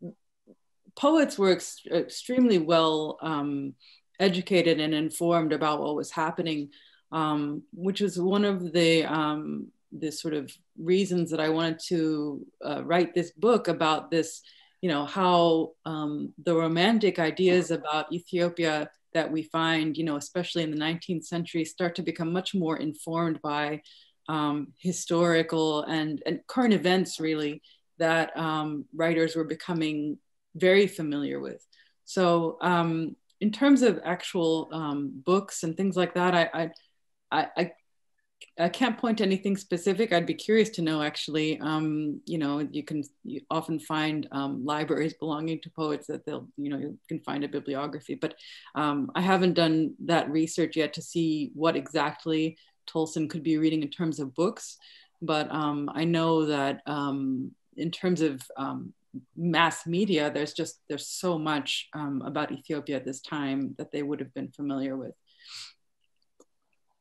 S5: poets were ex- extremely well um, educated and informed about what was happening, um, which was one of the um, the sort of reasons that I wanted to uh, write this book about this, you know, how um, the romantic ideas about Ethiopia that we find, you know, especially in the 19th century, start to become much more informed by um, historical and, and current events, really, that um, writers were becoming very familiar with. So um, in terms of actual um, books and things like that, I, I, I, I, can't point to anything specific. I'd be curious to know actually, um, you know, you can you often find um, libraries belonging to poets that they'll, you know, you can find a bibliography, but um, I haven't done that research yet to see what exactly Tolson could be reading in terms of books. But um, I know that um, in terms of mass media, there's just there's so much um, about Ethiopia at this time that they would have been familiar with.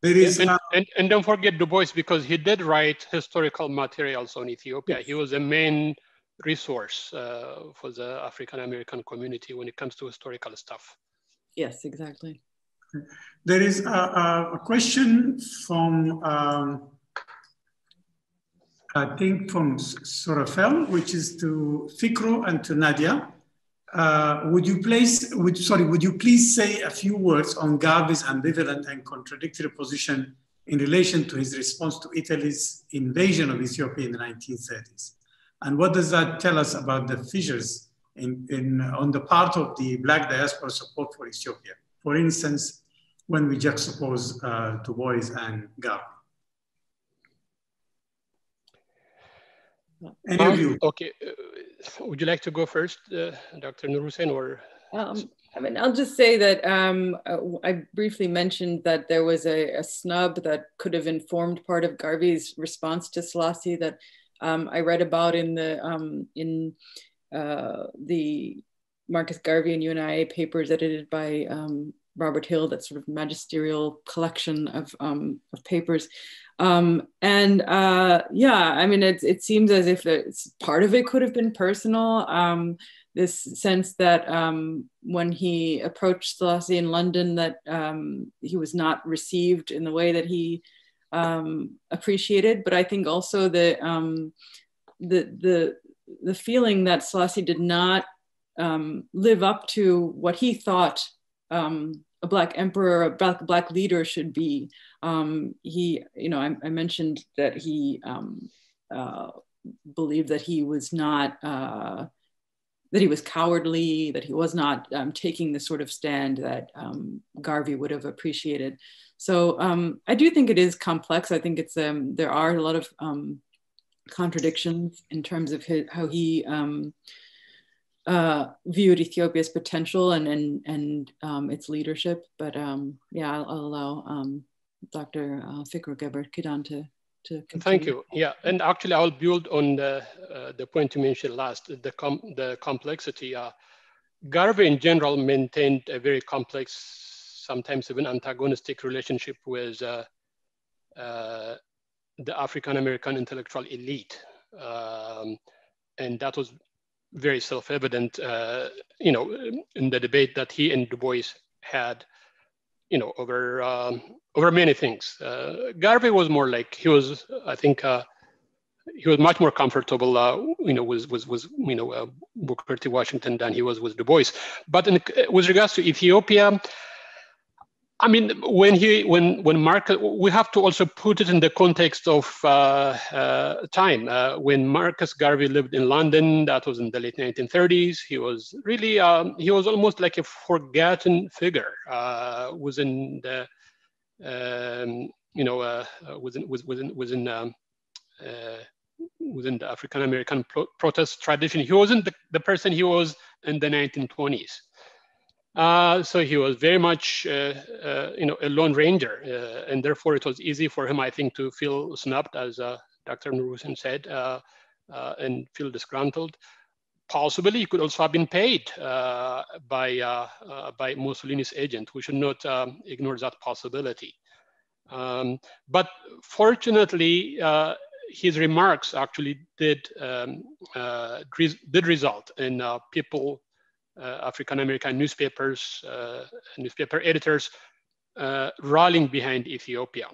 S2: There is, and, uh, and, and, don't forget Du Bois because he did write historical materials on Ethiopia. He was a main resource uh, for the African American community when it comes to historical stuff.
S5: Yes, exactly.
S1: There is a, a question from um, I think from Sorafel, which is to Fikru and to Nadia. Uh, would you please, would, sorry, would you please say a few words on Garvey's ambivalent and contradictory position in relation to his response to Italy's invasion of Ethiopia in the 1930s? And what does that tell us about the fissures in, in, on the part of the Black diaspora support for Ethiopia? For instance, when we juxtapose uh, Du Bois and Garvey.
S2: Any of you? Okay. Uh, would you like to go first, uh, Dr. Nurhussein, or?
S5: Um, I mean, I'll just say that um, uh, I briefly mentioned that there was a, a, snub that could have informed part of Garvey's response to Selassie that um, I read about in the um, in uh, the Marcus Garvey and UNIA papers edited by um, Robert Hill, that sort of magisterial collection of, um, of papers. Um, and uh, yeah, I mean, it, it seems as if it's, part of it could have been personal. Um, this sense that um, when he approached Selassie in London, that um, he was not received in the way that he um, appreciated. But I think also that um, the the the feeling that Selassie did not live up to what he thought um, a black emperor, a black, black leader should be. Um, he, you know, I, I mentioned that he um, uh, believed that he was not, uh, that he was cowardly, that he was not um, taking the sort of stand that um, Garvey would have appreciated. So um, I do think it is complex. I think it's um, there are a lot of contradictions in terms of his, how he uh, viewed Ethiopia's potential and and and um, its leadership. But um, yeah, I'll, I'll allow um, Dr. Uh, Gebrekidan to to continue.
S2: Thank you. Yeah, and actually, I'll build on the uh, the point you mentioned last, the com the complexity. Uh, Garvey in general maintained a very complex, sometimes even antagonistic relationship with uh, uh, the African American intellectual elite. Um, and that was very self-evident, uh, you know, in the debate that he and Du Bois had, you know, over um, over many things. Uh, Garvey was more like he was, I think, uh, he was much more comfortable, uh, you know, with, with, with you know, uh, Booker T. Washington than he was with Du Bois. But in, with regards to Ethiopia, I mean, when he, when, when Marcus, we have to also put it in the context of uh, uh, time. Uh, when Marcus Garvey lived in London, that was in the late 1930s. He was really, um, he was almost like a forgotten figure uh, within the, um, you know, uh, uh, within, within, within, um, within the African American pro protest tradition. He wasn't the, the person he was in the 1920s. Uh, so he was very much, uh, uh, you know, a lone ranger, uh, and therefore it was easy for him, I think, to feel snubbed, as uh, Dr. Nur said, uh, and feel disgruntled. Possibly, he could also have been paid by by Mussolini's agent. We should not um, ignore that possibility. Um, but fortunately, his remarks actually did um, did result in people uh, African American newspapers, uh, newspaper editors uh, rallying behind Ethiopia.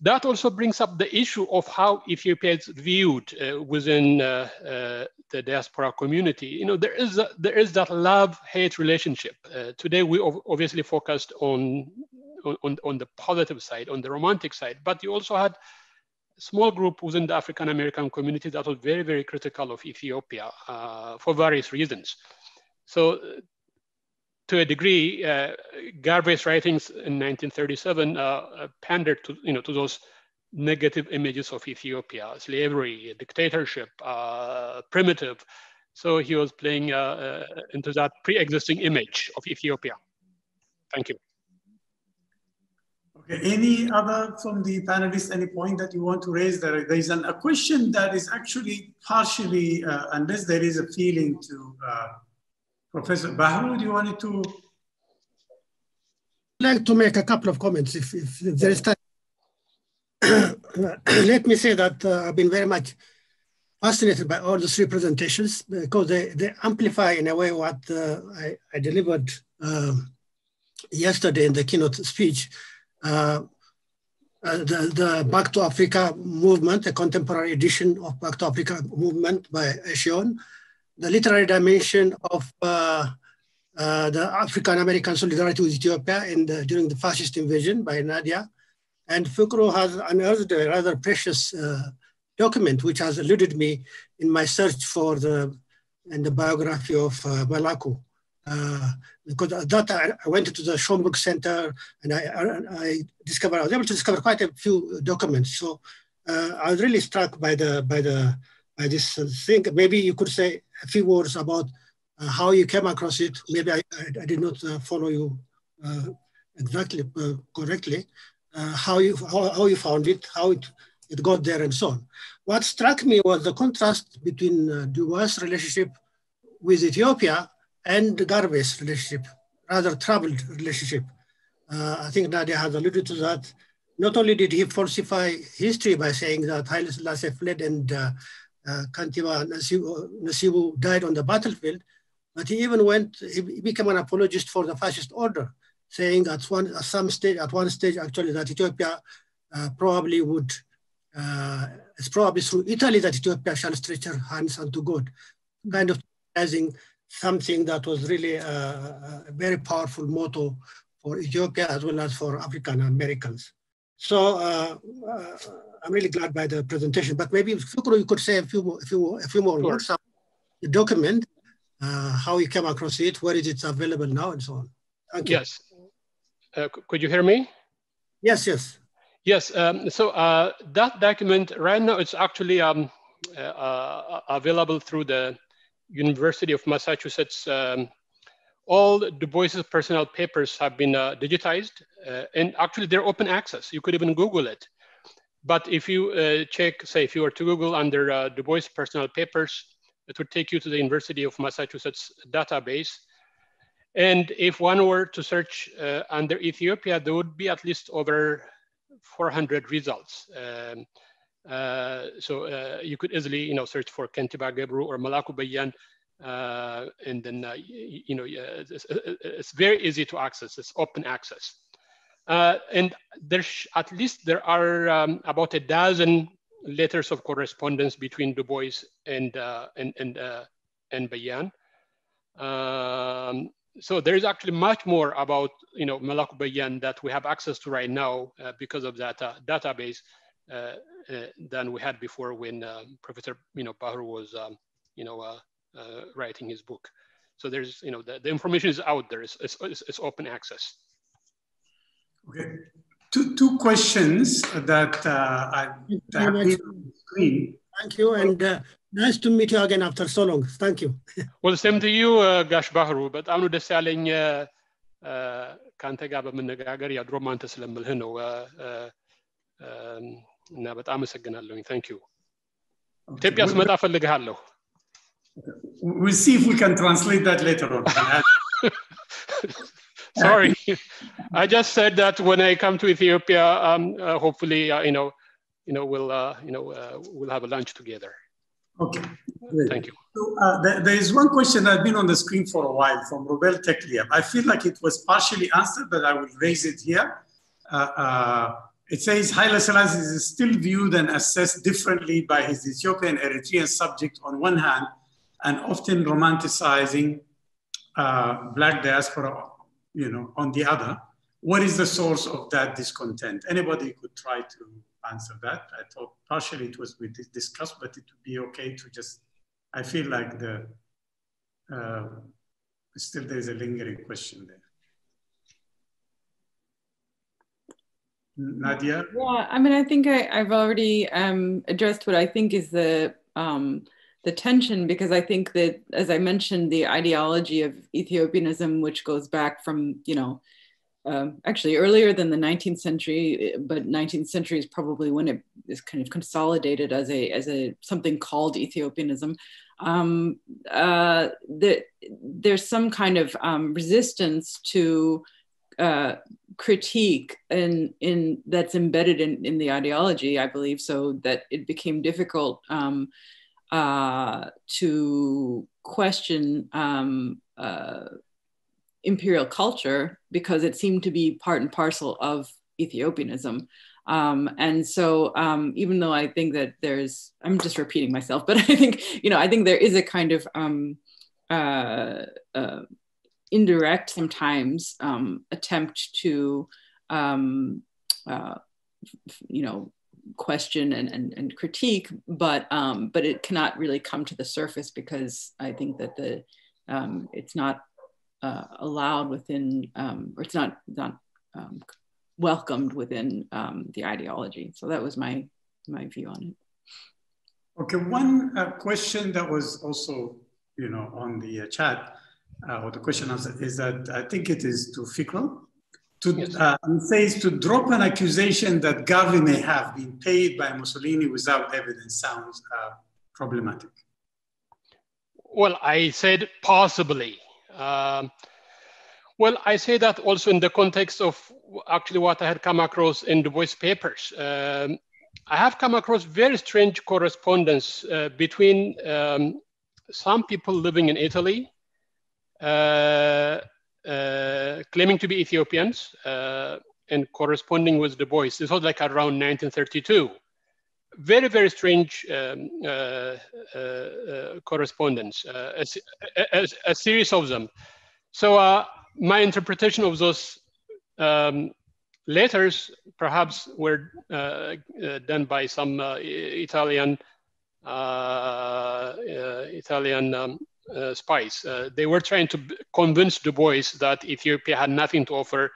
S2: That also brings up the issue of how Ethiopia is viewed within the diaspora community. You know, there is a, there is that love-hate relationship. today, we obviously focused on, on on the positive side, on the romantic side, but you also had small group within the African American community that was very, very critical of Ethiopia uh, for various reasons. So to a degree, uh, Garvey's writings in 1937 uh, uh, pandered to, you know, to those negative images of Ethiopia, slavery, dictatorship, uh, primitive. So he was playing uh, uh, into that pre-existing image of Ethiopia. Thank you.
S1: Okay, any other from the panelists, any point that you want to raise? There, there is an, a question that is actually partially, unless there is a feeling to Professor Bahru, do you want to?
S9: I'd like to make a couple of comments if, if, there is time. Let me say that uh, I've been very much fascinated by all the three presentations because they, they amplify in a way what uh, I, I, delivered uh, yesterday in the keynote speech. Uh, uh, the, the Back to Africa movement, a contemporary edition of Back to Africa movement by Ishion, the literary dimension of uh, uh, the African American solidarity with Ethiopia in the, during the fascist invasion by Nadia. And Fikru has unearthed a rather precious uh, document which has eluded me in my search for the and the biography of uh, Malaku. Uh, because at that I, I went to the Schomburg Center and I, I, I, discovered, I was able to discover quite a few documents. So uh, I was really struck by the, by the, I just think maybe you could say a few words about uh, how you came across it. Maybe I, I, I did not uh, follow you uh, exactly uh, correctly. Uh, how you how, how you found it, how it, it got there, and so on. What struck me was the contrast between uh, Du Bois' relationship with Ethiopia and Garvey's relationship, rather troubled relationship. I think Nadia has alluded to that. Not only did he falsify history by saying that Haile Selassie fled and uh, Kantiba Nasibu died on the battlefield, but he even went, he became an apologist for the fascist order, saying at one, at some stage, at one stage actually that Ethiopia uh, probably would, uh, it's probably through Italy that Ethiopia shall stretch her hands unto God, kind of realizing something that was really a, a very powerful motto for Ethiopia as well as for African Americans. So uh, uh, I'm really glad by the presentation, but maybe Fikru, you could say a few more, a few, a few more sure. words about the document, uh, how you came across it, where is it available now, and so on.
S2: Thank you. Yes. Uh, could you hear me?
S9: Yes, yes.
S2: Yes, um, so uh, that document right now it's actually um, uh, uh, available through the University of Massachusetts. Um, all Du Bois's personal papers have been digitized and actually they're open access. You could even Google it. But if you uh, check, say, if you were to Google under uh, Du Bois personal papers, it would take you to the University of Massachusetts database. And if one were to search uh, under Ethiopia, there would be at least over 400 results. Um, uh, so uh, you could easily, you know, search for Kentiba Gebru or Malaku Bayen, uh, and then, you, know, it's, it's, very easy to access. It's open access. Uh, and there's at least there are um, about a dozen letters of correspondence between Du Bois and uh, and and uh, and Bayen. Um, so there is actually much more about you know Malaku Bayen that we have access to right now uh, because of that uh, database uh, than we had before when Professor you know Bahru was um, you know writing his book. So there's you know the, the information is out there. It's, it's, it's open access.
S1: Okay, two two questions that uh, I that on the
S9: screen. Thank you, and uh, nice to meet you again after so long. Thank you.
S2: well, same to you, uh, Gash ባህሩ በጣም ነው ደስ ያለኝ ከአንተ ጋር በመነጋገር ያ ድሮም አንተ ስለምልህ ነው እና በጣም አመሰግናለሁኝ። ታንክ ዩ። ኢትዮጵያ ስመጣ እፈልግሃለሁ።
S1: We'll see if we can translate that later on.
S2: Sorry, I just said that when I come to Ethiopia, um, uh, hopefully, uh, you know, you know, we'll, uh, you know, uh, we'll have a lunch together.
S1: Okay.
S2: Great. Thank you.
S1: So, uh, there, there is one question that's been on the screen for a while from Rubel Tekliab. I feel like it was partially answered, but I will raise it here. Uh, it says Haile Selassie is still viewed and assessed differently by his Ethiopian Eritrean subject on one hand, and often romanticizing uh, black diaspora, you know, on the other. What is the source of that discontent? Anybody could try to answer that. I thought partially it was we discussed, but it would be okay to just. I feel like the uh, still there is a lingering question there. Nadia?
S5: Yeah, I mean, I think I, have already um, addressed what I think is the um, the tension because I think that, as I mentioned, the ideology of Ethiopianism, which goes back from you know um, actually earlier than the 19th century, but 19th century is probably when it is kind of consolidated as a as a something called Ethiopianism. Um, uh, the, there's some kind of um, resistance to uh, critique in in that's embedded in in the ideology, I believe, so that it became difficult um, uh, to question um, uh, imperial culture because it seemed to be part and parcel of Ethiopianism. Um, and so, um, even though I think that there's, I'm just repeating myself, but I think, you know, I think there is a kind of um, uh, uh, indirect, sometimes, um, attempt to, um, uh, you know, question and, and, and critique, but um, but it cannot really come to the surface because I think that the um, it's not uh, allowed within, um, or it's not not um, welcomed within um, the ideology. So that was my my view on it.
S1: Okay, one uh, question that was also, you know, on the uh, chat, uh, or the question is that I think it is to Fikru. To, yes. uh, says to drop an accusation that Garvey may have been paid by Mussolini without evidence sounds uh, problematic.
S2: Well, I said possibly. Um, well, I say that also in the context of actually what I had come across in the voice papers. Um, I have come across very strange correspondence uh, between um, some people living in Italy, uh, claiming to be Ethiopians, uh, and corresponding with Du Bois. This was like around 1932 very, very strange um, uh, uh, uh correspondence, uh, a, a, a, series of them. So uh, my interpretation of those um, letters perhaps were done by some Italian Italian um, spies. they were trying to convince Du Bois that Ethiopia had nothing to offer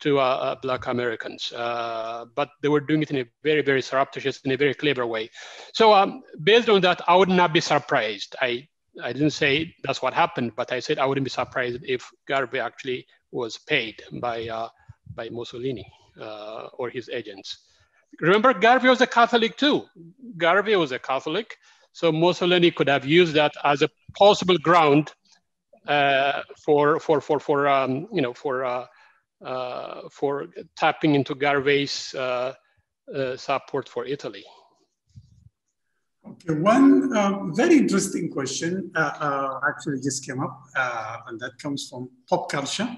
S2: to uh, uh, Black Americans, uh, but they were doing it in a very, very surreptitious, in a very clever way. So um, based on that, I would not be surprised. I, I didn't say that's what happened, but I said I wouldn't be surprised if Garvey actually was paid by, uh, by Mussolini uh, or his agents. Remember, Garvey was a Catholic too. Garvey was a Catholic, so Mussolini could have used that as a possible ground uh, for, for, for, for um, you know, for uh, for tapping into Garvey's uh, uh, support for Italy.
S1: Okay, one uh, very interesting question uh, uh, actually just came up, and that comes from pop culture.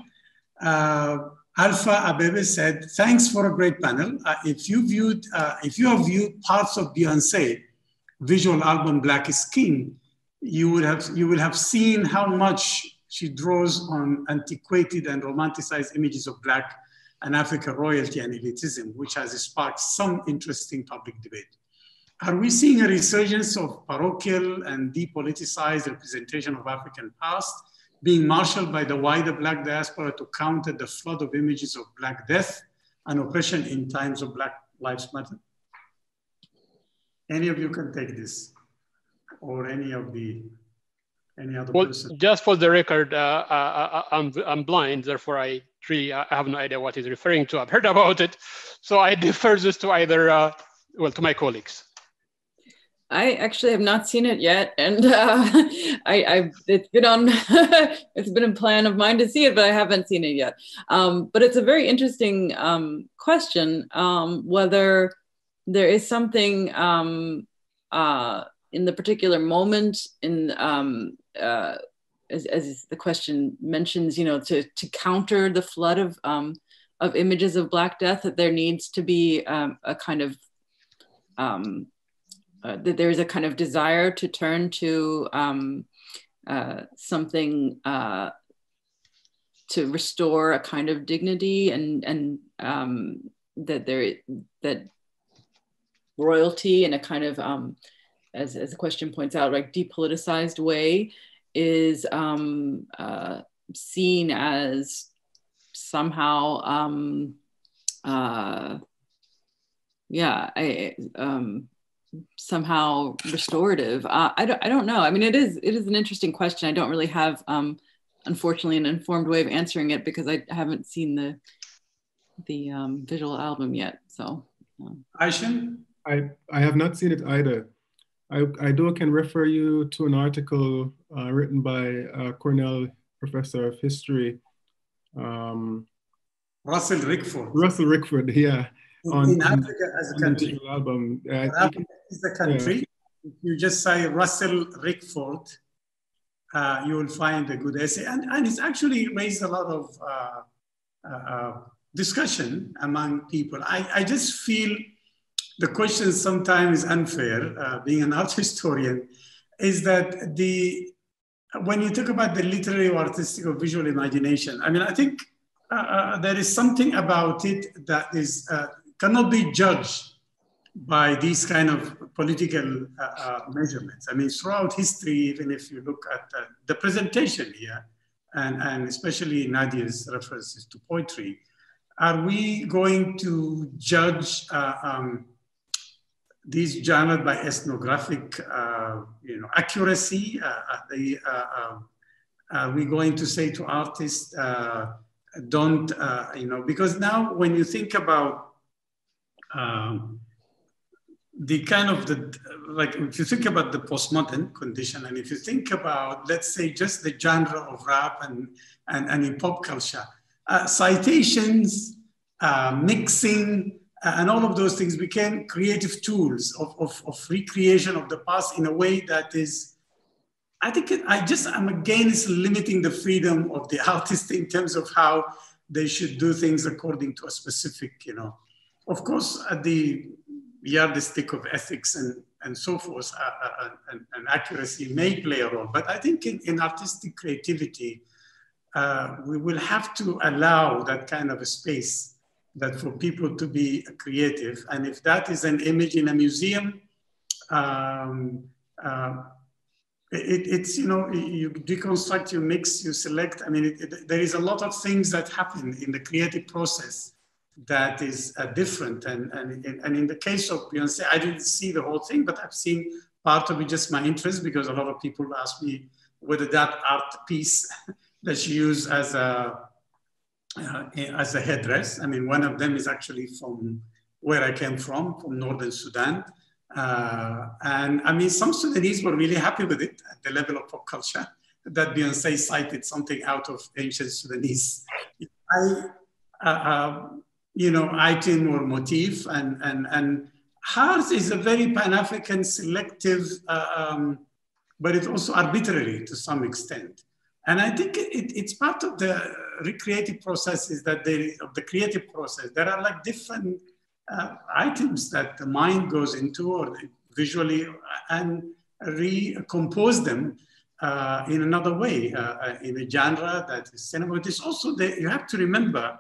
S1: Alpha Abebe said, thanks for a great panel. Uh, if you viewed, uh, if you have viewed parts of Beyonce visual album Black is King, you would have, you will have seen how much she draws on antiquated and romanticized images of Black and African royalty and elitism, which has sparked some interesting public debate. Are we seeing a resurgence of parochial and depoliticized representation of African past being marshaled by the wider Black diaspora to counter the flood of images of Black death and oppression in times of Black Lives Matter? Any of you can take this, or any of the any other
S2: well,
S1: person.
S2: Just for the record, uh, I, uh, uh, I'm, I'm blind, therefore I really I have no idea what he's referring to. I've heard about it, so I defer this to either, uh, well, to my colleagues.
S5: I actually have not seen it yet, and uh, I, I, it's been on it's been a plan of mine to see it, but I haven't seen it yet. Um, but it's a very interesting um, question um, whether there is something um, uh, in the particular moment in um, uh, as, as, the question mentions, you know, to to counter the flood of um, of images of Black Death, that there needs to be a kind of uh, that there is a kind of desire to turn to um, uh, something uh, to restore a kind of dignity and and um, that there that royalty in a kind of um, as, as the question points out like depoliticized way is um, uh, seen as somehow um, uh, yeah I, um, somehow restorative? Uh, I don't. I don't know. I mean, it is. It is an interesting question. I don't really have, um, unfortunately, an informed way of answering it because I haven't seen the the um, visual album yet. So,
S1: um. Ishion,
S3: I I have not seen it either. I, I do can refer you to an article uh, written by uh, Cornell professor of history. Um,
S1: Russell Rickford.
S3: Russell Rickford, yeah.
S1: On, in Africa Is a Country. Album. Uh, is the country. Yeah. If you just say Russell Rickford, uh, you will find a good essay. And, and it's actually raised a lot of uh, uh, uh, discussion among people. I, I just feel the question sometimes is unfair, uh, being an art historian, is that the when you talk about the literary or artistic or visual imagination, I mean, I think uh, there is something about it that is cannot be judged by these kind of political uh, uh, measurements. I mean, throughout history, even if you look at uh, the presentation here, and, and especially Nadia's references to poetry, are we going to judge uh, um, these genres by ethnographic, uh, you know, accuracy? Uh, the, um, are we going to say to artists, don't, you know, because now when you think about um, the kind of the like if you think about the postmodern condition and if you think about let's say just the genre of rap and and, and in pop culture uh, citations uh, mixing uh, and all of those things became creative tools of, of, of recreation of the past in a way that is i think it, i just i'm against limiting the freedom of the artist in terms of how they should do things according to a specific you know of course at the yardstick of ethics and, and so forth uh, uh, uh, and, and, accuracy may play a role. But I think in, in artistic creativity, uh, we will have to allow that kind of a space that for people to be creative. And if that is an image in a museum, um, uh, it, it's, you know, you deconstruct, you mix, you select. I mean, it, it, there is a lot of things that happen in the creative process that is uh, different. And, and, and in the case of Beyonce, I didn't see the whole thing, but I've seen part of it just my interest because a lot of people ask me whether that art piece that she used as a, uh, as a headdress. I mean, one of them is actually from where I came from, from Northern Sudan. Uh, and I mean, some Sudanese were really happy with it at the level of pop culture that Beyonce cited something out of ancient Sudanese. I, uh, uh you know, item or motif. And, and, and hers is a very Pan-African selective, uh, um, but it's also arbitrary to some extent. And I think it, it's part of the recreative processes that they, of the creative process, there are like different uh, items that the mind goes into or visually and recompose them uh, in another way, uh, uh, in a genre that is cinema. But it's also that you have to remember,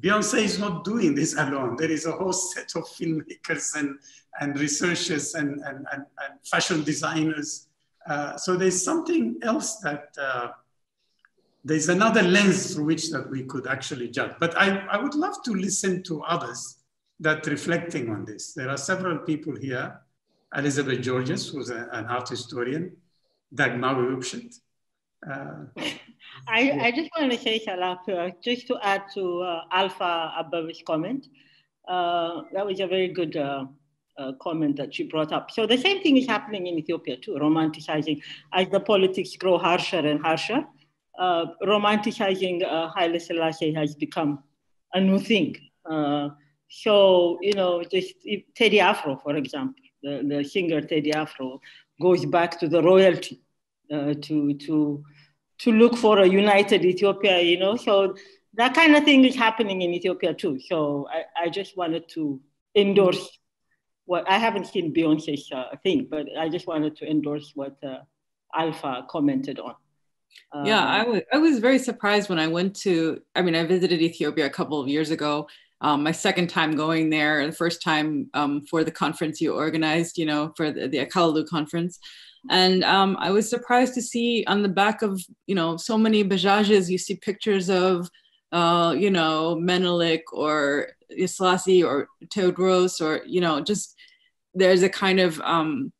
S1: Beyonce is not doing this alone. There is a whole set of filmmakers and, and researchers and, and, and, and fashion designers. Uh, so there's something else that uh, there's another lens through which that we could actually judge. But I, I would love to listen to others that reflecting on this. There are several people here. Elizabeth Giorgis, who's a, an art historian, Dagmawi Woubshet.
S6: Uh, I, I just want to say, Salah, uh, just to add to uh, Alpha Abebe's comment. Uh, that was a very good uh, uh, comment that she brought up. So the same thing is happening in Ethiopia too, romanticizing. As the politics grow harsher and harsher, romanticizing Haile Selassie has become a new thing. so, you know, just Teddy Afro, for example, the, the singer Teddy Afro, goes back to the royalty uh, to to to look for a united Ethiopia, you know. So that kind of thing is happening in Ethiopia too. So I, I just wanted to endorse what I haven't seen Beyonce's uh, thing, but I just wanted to endorse what uh, Alpha commented on.
S5: Yeah, I was I was very surprised when I went to. I mean, I visited Ethiopia a couple of years ago, um, my second time going there, the first time um, for the conference you organized, you know, for the, the Akalalu conference. And um, I was surprised to see on the back of, you know, so many bajajes, you see pictures of, uh, you know, Menelik or Islasi or Teodros or, you know, just there's a kind of um,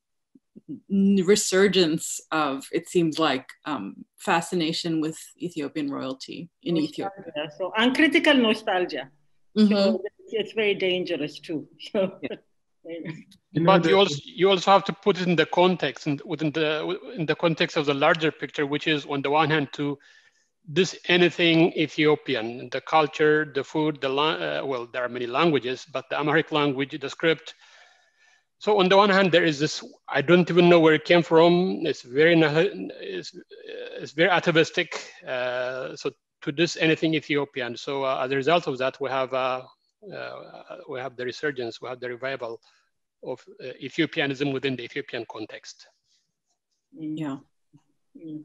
S5: resurgence of, it seems like, um, fascination with Ethiopian royalty in nostalgia. Ethiopia.
S6: So uncritical nostalgia. Mm-hmm. So it's very dangerous too.
S2: but you also you also have to put it in the context and within the in the context of the larger picture, which is on the one hand to this anything Ethiopian, the culture, the food, the uh, well, there are many languages, but the Amharic language, the script. So on the one hand, there is this. I don't even know where it came from. It's very it's, it's very atavistic. Uh, so to this anything Ethiopian. So uh, as a result of that, we have uh, uh, we have the resurgence, we have the revival of Ethiopianism within the Ethiopian context.
S5: Yeah.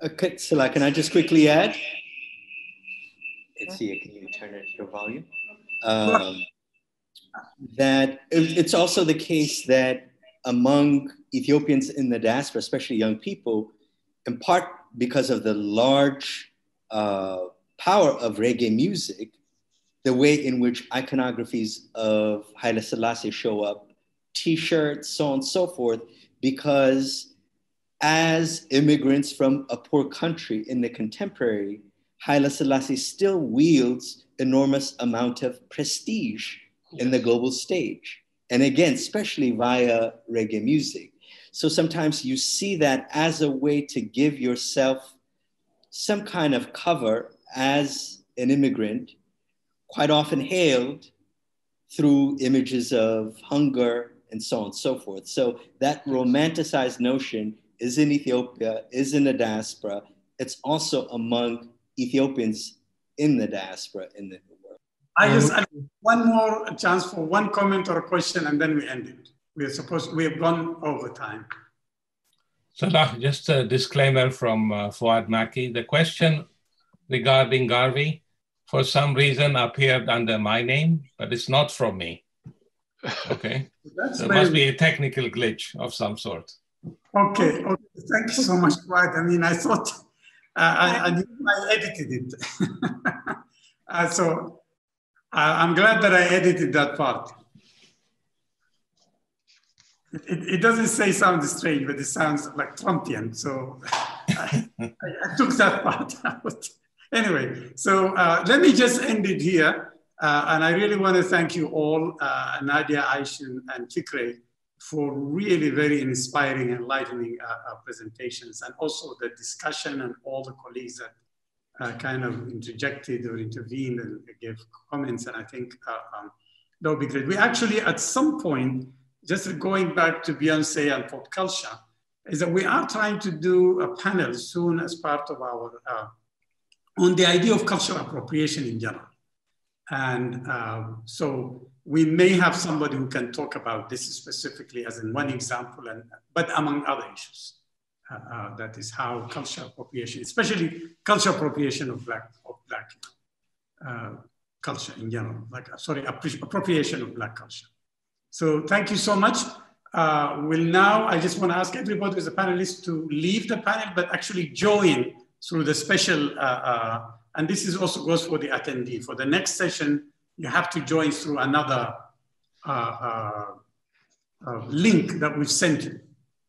S7: Okay, Salah, can I just quickly add? Let's see, can you turn it your volume? Um, that it's also the case that among Ethiopians in the diaspora, especially young people, in part because of the large uh, power of reggae music, the way in which iconographies of Haile Selassie show up, t-shirts, so on and so forth, because as immigrants from a poor country in the contemporary, Haile Selassie still wields enormous amount of prestige. In the global stage. And again, especially via reggae music. So sometimes you see that as a way to give yourself some kind of cover as an immigrant, quite often hailed through images of hunger and so on and so forth. So that romanticized notion is in Ethiopia, is in the diaspora. It's also among Ethiopians in the diaspora in the.
S1: I just I, one more chance for one comment or a question, and then we end it. We are supposed we have gone over time.
S10: Salah, just a disclaimer from uh, Fuad Maki. The question regarding Garvey for some reason appeared under my name, but it's not from me. Okay. there must be a technical glitch of some sort.
S1: Okay. okay. Thank you so much, Dwight. I mean, I thought uh, I, I, I, edited it. uh, so uh, I'm glad that I edited that part. It, it, it, doesn't say sound strange, but it sounds like Trumpian. So I, I, took that part out anyway, so uh, let me just end it here. Uh, and I really want to thank you all, uh, Nadia, Ishion, and Fikru, for really very inspiring, enlightening uh, uh, presentations, and also the discussion and all the colleagues that uh, kind of interjected or intervened and gave comments. And I think um, that would be great. We actually, at some point, just going back to Beyonce and pop culture, is that we are trying to do a panel soon as part of our on the idea of cultural appropriation in general. And um, so we may have somebody who can talk about this specifically as in one example, and, but among other issues. Uh, uh, that is how cultural appropriation, especially cultural appropriation of black, of black uh, culture in general, like, sorry, appropriation of black culture. So thank you so much. Uh, will now, I just want to ask everybody as a panelist to leave the panel, but actually join through the special, uh, uh, and this is also goes for the attendee. For the next session, you have to join through another uh, link that we've sent you.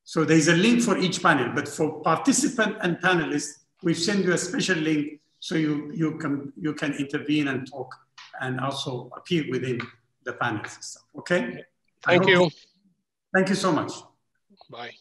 S1: So there's a link for each panel, but for participant and panelists, we've sent you a special link so you, you, can, you can intervene and talk and also appear within the panel system, okay?
S2: Thank you.
S1: Thank you so much.
S2: Bye.